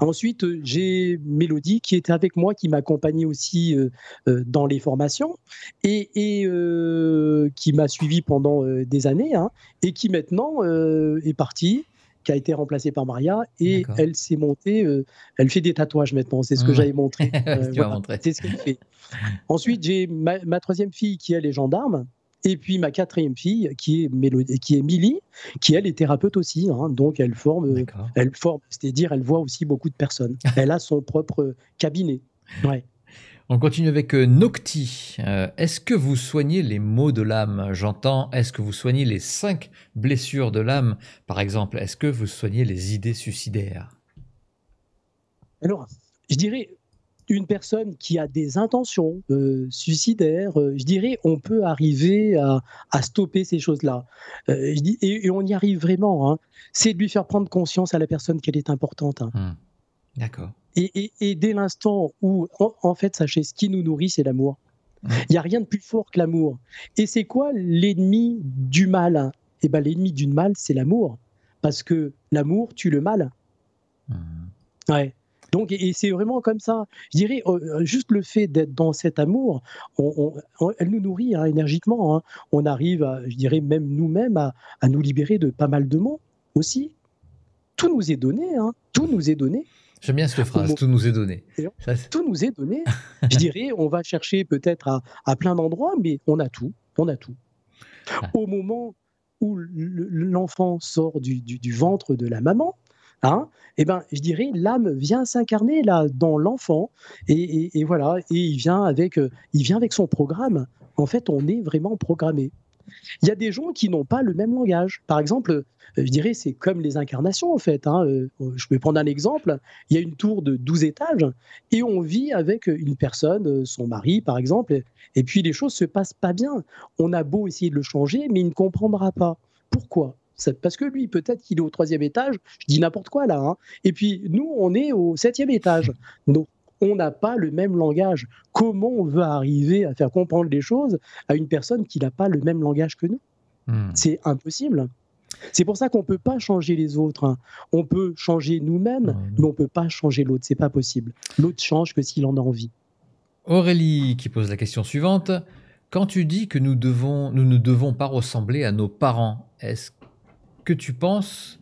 Ensuite, euh, j'ai Mélodie qui était avec moi, qui m'accompagnait aussi euh, euh, dans les formations et, et, euh, qui m'a suivi pendant euh, des années hein, et qui maintenant est partie, qui a été remplacée par Maria et elle s'est montée. euh, elle fait des tatouages maintenant, c'est ce que Mmh. j'avais montré. [LAUGHS] Tu Euh, vas voilà, montrer. c'est ce qu'elle fait. Ensuite, j'ai ma, ma troisième fille qui elle est gendarme. Et puis ma quatrième fille qui est, Mélodie, qui est Millie, qui elle est thérapeute aussi. hein. donc elle forme, euh, elle forme, c'est-à-dire elle voit aussi beaucoup de personnes. [LAUGHS] Elle a son propre cabinet. Ouais. On continue avec euh, Nocti. Euh, est-ce que vous soignez les maux de l'âme? J'entends, est-ce que vous soignez les cinq blessures de l'âme? Par exemple, est-ce que vous soignez les idées suicidaires? Alors, je dirais, une personne qui a des intentions euh, suicidaires, euh, je dirais, on peut arriver à, stopper ces choses-là. Euh, et, et, on y arrive vraiment. Hein. C'est de lui faire prendre conscience à la personne qu'elle est importante. Hein. Mmh. D'accord. Et, et, dès l'instant où, en, fait, sachez, ce qui nous nourrit, c'est l'amour. Mmh. Il n'y a rien de plus fort que l'amour. Et c'est quoi l'ennemi du mal Eh ben, l'ennemi du mal, c'est l'amour. Parce que l'amour tue le mal. Mmh. Ouais. Donc, et, c'est vraiment comme ça. Je dirais, euh, euh, juste le fait d'être dans cet amour, elle nous nourrit hein, énergiquement. Hein. On arrive, je dirais, même nous-mêmes, à, nous libérer de pas mal de mots aussi. Tout nous est donné, hein. tout nous est donné. J'aime bien cette phrase, tout nous est donné. tout nous est donné. [LAUGHS] je dirais, on va chercher peut-être à, plein d'endroits, mais on a tout, on a tout. Ah. Au moment où l'enfant sort du, ventre de la maman, Hein eh ben, je dirais, l'âme vient s'incarner là dans l'enfant, et, voilà, et il vient avec, euh, il vient avec son programme. En fait, on est vraiment programmé. Il y a des gens qui n'ont pas le même langage. Par exemple, euh, je dirais, c'est comme les incarnations, en fait. Hein. Euh, je vais prendre un exemple. Il y a une tour de 12 étages et on vit avec une personne, son mari, par exemple, et puis les choses se passent pas bien. On a beau essayer de le changer, mais il ne comprendra pas. Pourquoi? Parce que lui, peut-être qu'il est au troisième étage, je dis n'importe quoi là. Hein. Et puis nous, on est au septième étage. Donc on n'a pas le même langage. Comment on veut arriver à faire comprendre les choses à une personne qui n'a pas le même langage que nous? Hmm. C'est impossible. C'est pour ça qu'on ne peut pas changer les autres. Hein. On peut changer nous-mêmes, mais on ne peut pas changer l'autre. C'est pas possible. L'autre change que s'il en a envie. Aurélie qui pose la question suivante. Quand tu dis que nous, devons, nous ne devons pas ressembler à nos parents, est-ce que tu penses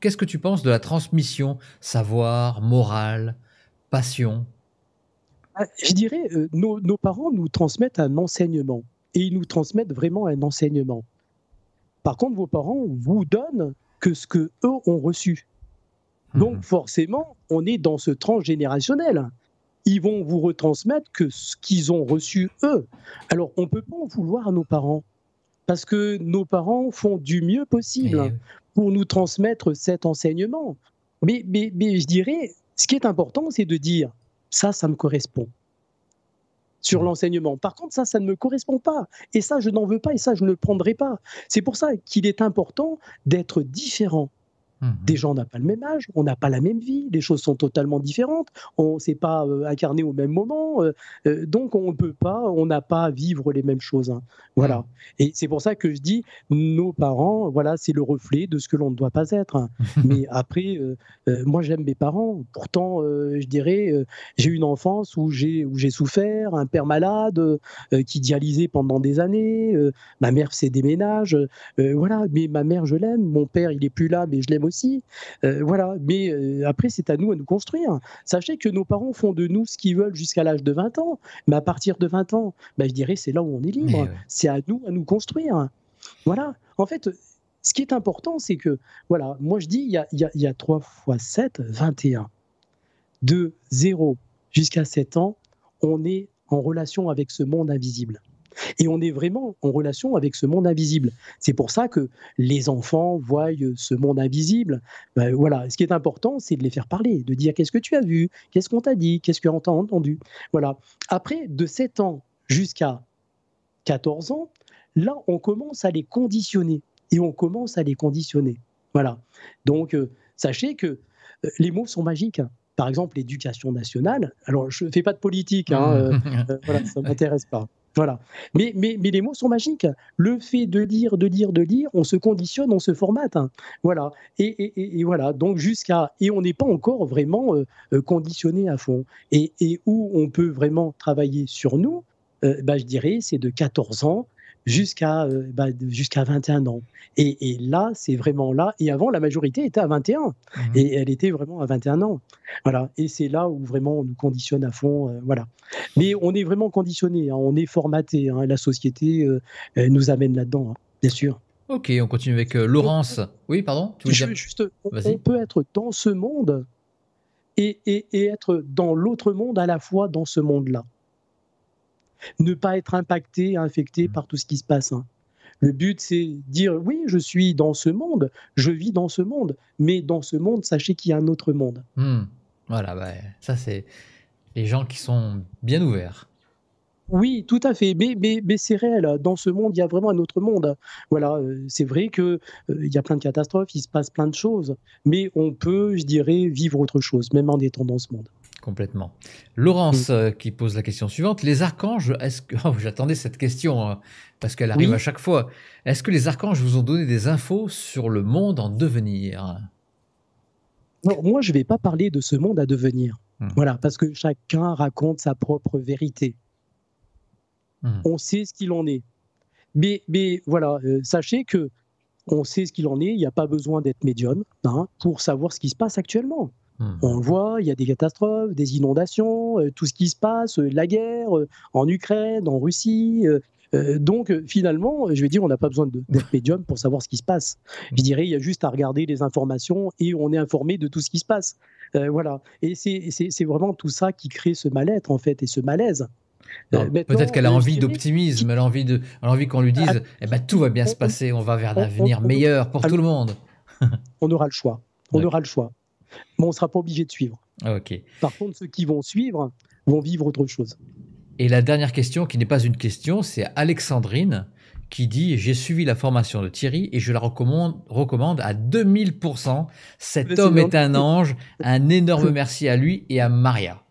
Qu'est-ce que tu penses de la transmission savoir, morale, passion? Ah, Je dirais, euh, nos, parents nous transmettent un enseignement. Et ils nous transmettent vraiment un enseignement. Par contre, vos parents vous donnent que ce que eux ont reçu. Donc mhm. forcément, on est dans ce transgénérationnel. Ils vont vous retransmettre que ce qu'ils ont reçu eux. Alors, on ne peut pas en vouloir à nos parents parce que nos parents font du mieux possible eh pour nous transmettre cet enseignement. Mais, mais, je dirais, ce qui est important, c'est de dire, ça, ça me correspond sur l'enseignement. Par contre, ça, ça ne me correspond pas. Et ça, je n'en veux pas et ça, je ne le prendrai pas. C'est pour ça qu'il est important d'être différent. Mmh Des gens n'ont pas le même âge, on n'a pas la même vie, les choses sont totalement différentes, on ne s'est pas euh, incarné au même moment, euh, euh, donc on ne peut pas, on n'a pas à vivre les mêmes choses. Hein. Voilà. Mmh. Et c'est pour ça que je dis, nos parents, voilà, c'est le reflet de ce que l'on ne doit pas être. Hein. [LAUGHS] Mais après, moi j'aime mes parents. Pourtant, je dirais, j'ai eu une enfance où j'ai où j'ai souffert, un père malade qui dialysait pendant des années, ma mère s'est déménage, voilà. Mais ma mère, je l'aime, mon père, il est plus là, mais je l'aime aussi. Euh, voilà. Mais euh, après, c'est à nous à nous construire. Sachez que nos parents font de nous ce qu'ils veulent jusqu'à l'âge de 20 ans. Mais à partir de 20 ans, bah, je dirais, c'est là où on est libre. C'est à nous à nous construire. Voilà. En fait, ce qui est important, c'est que, voilà, moi je dis, il y a, il y a 3 fois 7, 21. De 0 jusqu'à 7 ans, on est en relation avec ce monde invisible. Et on est vraiment en relation avec ce monde invisible. C'est pour ça que les enfants voient ce monde invisible. Ben, voilà. Ce qui est important, c'est de les faire parler, de dire qu'est-ce que tu as vu, qu'est-ce qu'on t'a dit, qu'est-ce que tu as entendu? Voilà. Après, de 7 ans jusqu'à 14 ans, là, on commence à les conditionner. Et on commence à les conditionner. Voilà. Donc, euh, sachez que euh, les mots sont magiques par exemple l'éducation nationale. Alors, je ne fais pas de politique, hein, [LAUGHS] euh, voilà, ça ne m'intéresse pas. Voilà. Mais, mais, mais, les mots sont magiques. Le fait de lire, de lire, de lire, on se conditionne, on se formate. Hein. Voilà. Et, et, voilà. Donc jusqu'à et on n'est pas encore vraiment euh, euh, conditionné à fond. Et, où on peut vraiment travailler sur nous, euh, bah, je dirais, c'est de 14 ans jusqu'à bah, jusqu'à 21 ans. Et, là, c'est vraiment là. Et avant, la majorité était à 21. Mmh et elle était vraiment à 21 ans. Voilà. Et c'est là où vraiment on nous conditionne à fond. Euh, voilà. Mais on est vraiment conditionné. Hein. on est formaté. Hein. la société euh, nous amène là-dedans, hein, bien sûr. Ok, on continue avec euh, Laurence. Oui, pardon tu juste, on, peut être dans ce monde et, et, et être dans l'autre monde à la fois dans ce monde-là. Ne pas être impacté, infecté mmh. par tout ce qui se passe. Le but, c'est dire oui, je suis dans ce monde, je vis dans ce monde, mais dans ce monde, sachez qu'il y a un autre monde. Hmm. Voilà, bah, ça c'est Les gens qui sont bien ouverts. Oui, tout à fait. Mais, mais, mais c'est réel. Dans ce monde, il y a vraiment un autre monde. Voilà, euh, c'est vrai que euh, il y a plein de catastrophes, il se passe plein de choses, mais on peut, je dirais, vivre autre chose, même en étant dans ce monde. Complètement. Laurence euh, qui pose la question suivante les archanges, est-ce que [LAUGHS] oh, j'attendais cette question hein, parce qu'elle arrive Oui. à chaque fois. Est-ce que les archanges vous ont donné des infos sur le monde en devenir? Non, moi, je vais pas parler de ce monde à devenir. Hmm. Voilà, parce que chacun raconte sa propre vérité. Hmm. On sait ce qu'il en est. Mais, mais voilà, euh, sachez que on sait ce qu'il en est. Il n'y a pas besoin d'être médium hein, pour savoir ce qui se passe actuellement. Hmm. On le voit, il y a des catastrophes, des inondations, euh, tout ce qui se passe, euh, la guerre euh, en Ukraine, en Russie. donc finalement, je vais dire, on n'a pas besoin médium pour savoir ce qui se passe. Je dirais, il y a juste à regarder les informations et on est informé de tout ce qui se passe. Voilà. Et c'est vraiment tout ça qui crée ce mal-être en fait et ce malaise. Euh, Peut-être qu'elle a envie d'optimisme, elle a envie, de, elle a envie qu'on lui dise Ah, eh ben, tout va bien on- se passer, on va vers l'avenir on- meilleur pour tout le monde. On aura le choix. On Ouais. aura le choix. Mais on ne sera pas obligé de suivre. Ok. Par contre, ceux qui vont suivre vont vivre autre chose. Et la dernière question, qui n'est pas une question, c'est Alexandrine qui dit J'ai suivi la formation de Thierry et je la recommande, recommande à 2000%. Cet Mais homme est un ange. Un énorme [LAUGHS] merci à lui et à Maria.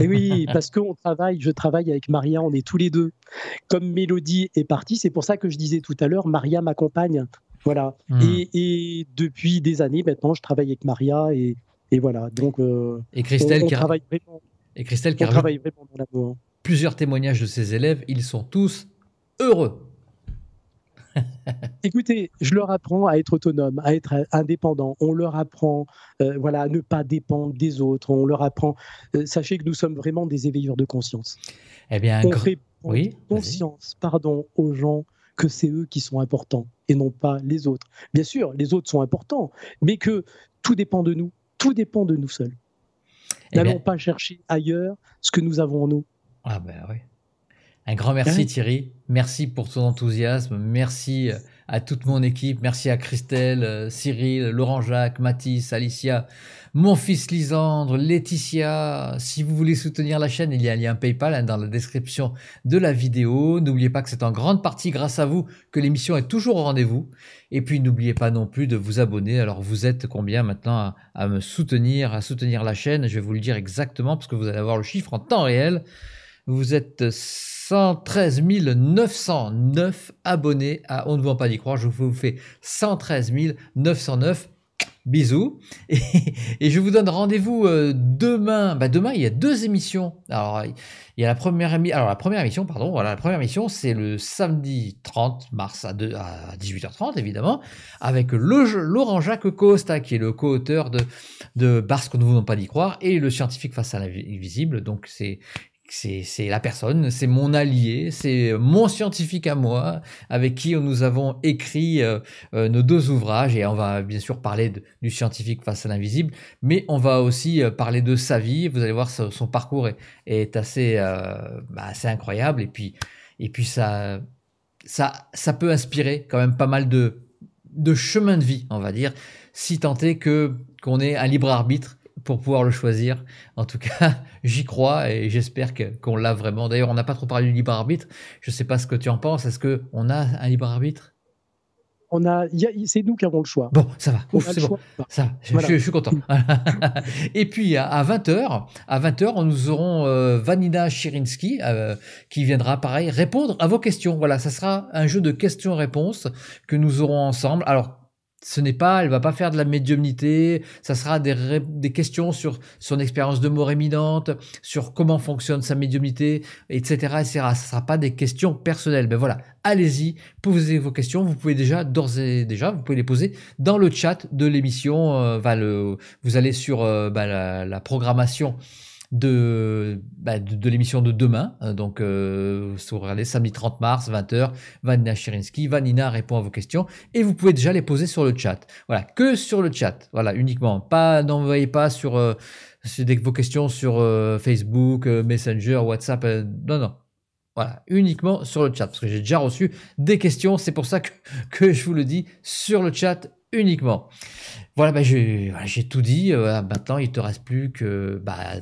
Et oui, parce qu'on travaille, je travaille avec Maria, on est tous les deux. Comme Mélodie est partie, c'est pour ça que je disais tout à l'heure, Maria m'accompagne. Voilà. Hmm. Et, et depuis des années maintenant, je travaille avec Maria et, et voilà. Donc, euh, Et Christelle, on, on qui, travaille vraiment, et Christelle qui on travaille vraiment dans l'amour. plusieurs témoignages de ses élèves. Ils sont tous heureux. [LAUGHS] Écoutez, je leur apprends à être autonome, à être indépendant. On leur apprend, euh, voilà, à ne pas dépendre des autres. On leur apprend. euh, sachez que nous sommes vraiment des éveilleurs de conscience. Eh bien, on gr- fait prendre Oui, conscience, pardon, aux gens que c'est eux qui sont importants et non pas les autres. Bien sûr, les autres sont importants, mais que tout dépend de nous. Tout dépend de nous seuls. Eh N'allons pas chercher ailleurs ce que nous avons en nous. Ah ben oui. Un grand merci Ouais. Thierry. Merci pour ton enthousiasme. Merci euh, à toute mon équipe. Merci à Christelle, euh, Cyril, Laurent Jacques, Mathis, Alicia, mon fils Lisandre, Laetitia. Si vous voulez soutenir la chaîne, il y a un lien PayPal hein, dans la description de la vidéo. N'oubliez pas que c'est en grande partie grâce à vous que l'émission est toujours au rendez-vous. Et puis n'oubliez pas non plus de vous abonner. Alors vous êtes combien maintenant à, à me soutenir, à soutenir la chaîne? Je vais vous le dire exactement parce que vous allez avoir le chiffre en temps réel. Vous êtes 113 909 abonnés à On ne vend pas d'y croire. Je vous fais 113 909. Bisous. Et, je vous donne rendez-vous euh, demain. Bah, demain, il y a deux émissions. Alors, il y a la première, émi- Alors, la première émission, pardon. Voilà, la première émission, c'est le samedi 30 mars à, deux- à 18h30, évidemment, avec Laurent Jacques Costa, qui est le co-auteur de, de Parce qu'on ne vous pas d'y croire, et le scientifique face à l'invisible. Donc, c'est c'est la personne, c'est mon allié, c'est mon scientifique à moi, avec qui nous avons écrit euh, euh, nos deux ouvrages, et on va bien sûr parler du scientifique face à l'invisible, mais on va aussi euh, parler de sa vie. Vous allez voir, son, parcours est, bah, assez incroyable, et puis, ça, ça, peut inspirer quand même pas mal de, de chemin de vie, on va dire, si tant est qu'on ait un libre arbitre pour pouvoir le choisir. En tout cas, [LAUGHS] j'y crois et j'espère qu'on l'a vraiment. D'ailleurs, on n'a pas trop parlé du libre arbitre. Je ne sais pas ce que tu en penses. Est-ce que on a un libre arbitre? On a, c'est nous qui avons le choix. Bon, ça va. On Ouf, c'est bon. Ça, je, Voilà. je- je suis content. [LAUGHS] [LAUGHS] et puis à, 20h, à 20h, nous aurons euh, Vanina Chirinsky euh, qui viendra pareil répondre à vos questions. Voilà, ça sera un jeu de questions-réponses que nous aurons ensemble. Alors ce n'est pas, elle va pas faire de la médiumnité, ça sera des, des questions sur son expérience de mort imminente, sur comment fonctionne sa médiumnité, etc., etc. Ça sera pas des questions personnelles. Mais voilà, allez-y, posez vos questions. Vous pouvez déjà, d'ores et déjà, vous pouvez les poser dans le chat de l'émission. euh, le, vous allez sur euh, la, la programmation de, bah, de, de l'émission de demain. Euh, Donc, euh, vous regardez samedi 30 mars, 20h, Vanina Chirinsky. Vanina répond à vos questions et vous pouvez déjà les poser sur le chat. Voilà, que sur le chat. Voilà, uniquement. Pas, n'envoyez pas sur, euh, vos questions sur euh, Facebook, euh, Messenger, WhatsApp. non, non. Voilà, uniquement sur le chat, parce que j'ai déjà reçu des questions, c'est pour ça que, [LAUGHS] que je vous le dis, sur le chat uniquement. Voilà, bah, j'ai tout dit, euh, maintenant il te reste plus que bah,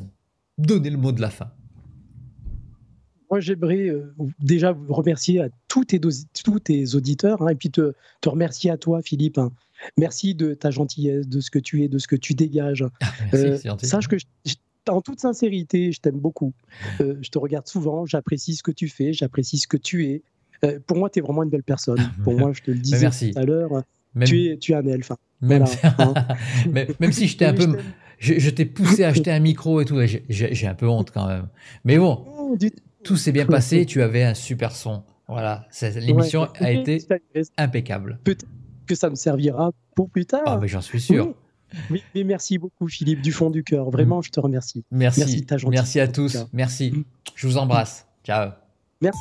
donner le mot de la fin. Moi, j'aimerais euh, déjà vous remercier à tous tes, tous tes auditeurs hein, et puis te, te, remercier à toi, Philippe. Hein. Merci de ta gentillesse, de ce que tu es, de ce que tu dégages. Ah, merci, euh, sache que, en toute sincérité, je t'aime beaucoup. Euh, je te regarde souvent, j'apprécie ce que tu fais, j'apprécie ce que tu es. Euh, pour moi, tu es vraiment une belle personne. [LAUGHS] Pour moi, je te le disais tout à l'heure, tu, es, tu es un elfe. Hein. Même, [LAUGHS] hein. même si j'étais un peu. Je, t'ai poussé à acheter un micro et tout, j'ai un peu honte quand même. Mais bon, tout s'est bien passé, tu avais un super son. Voilà, l'émission a été impeccable. Peut-être que ça me servira pour plus tard. Ah, mais j'en suis sûr. Oui. Mais merci beaucoup, Philippe, du fond du cœur. Vraiment, je te remercie. Merci. Merci, merci à tous. Merci. Je vous embrasse. Ciao. Merci.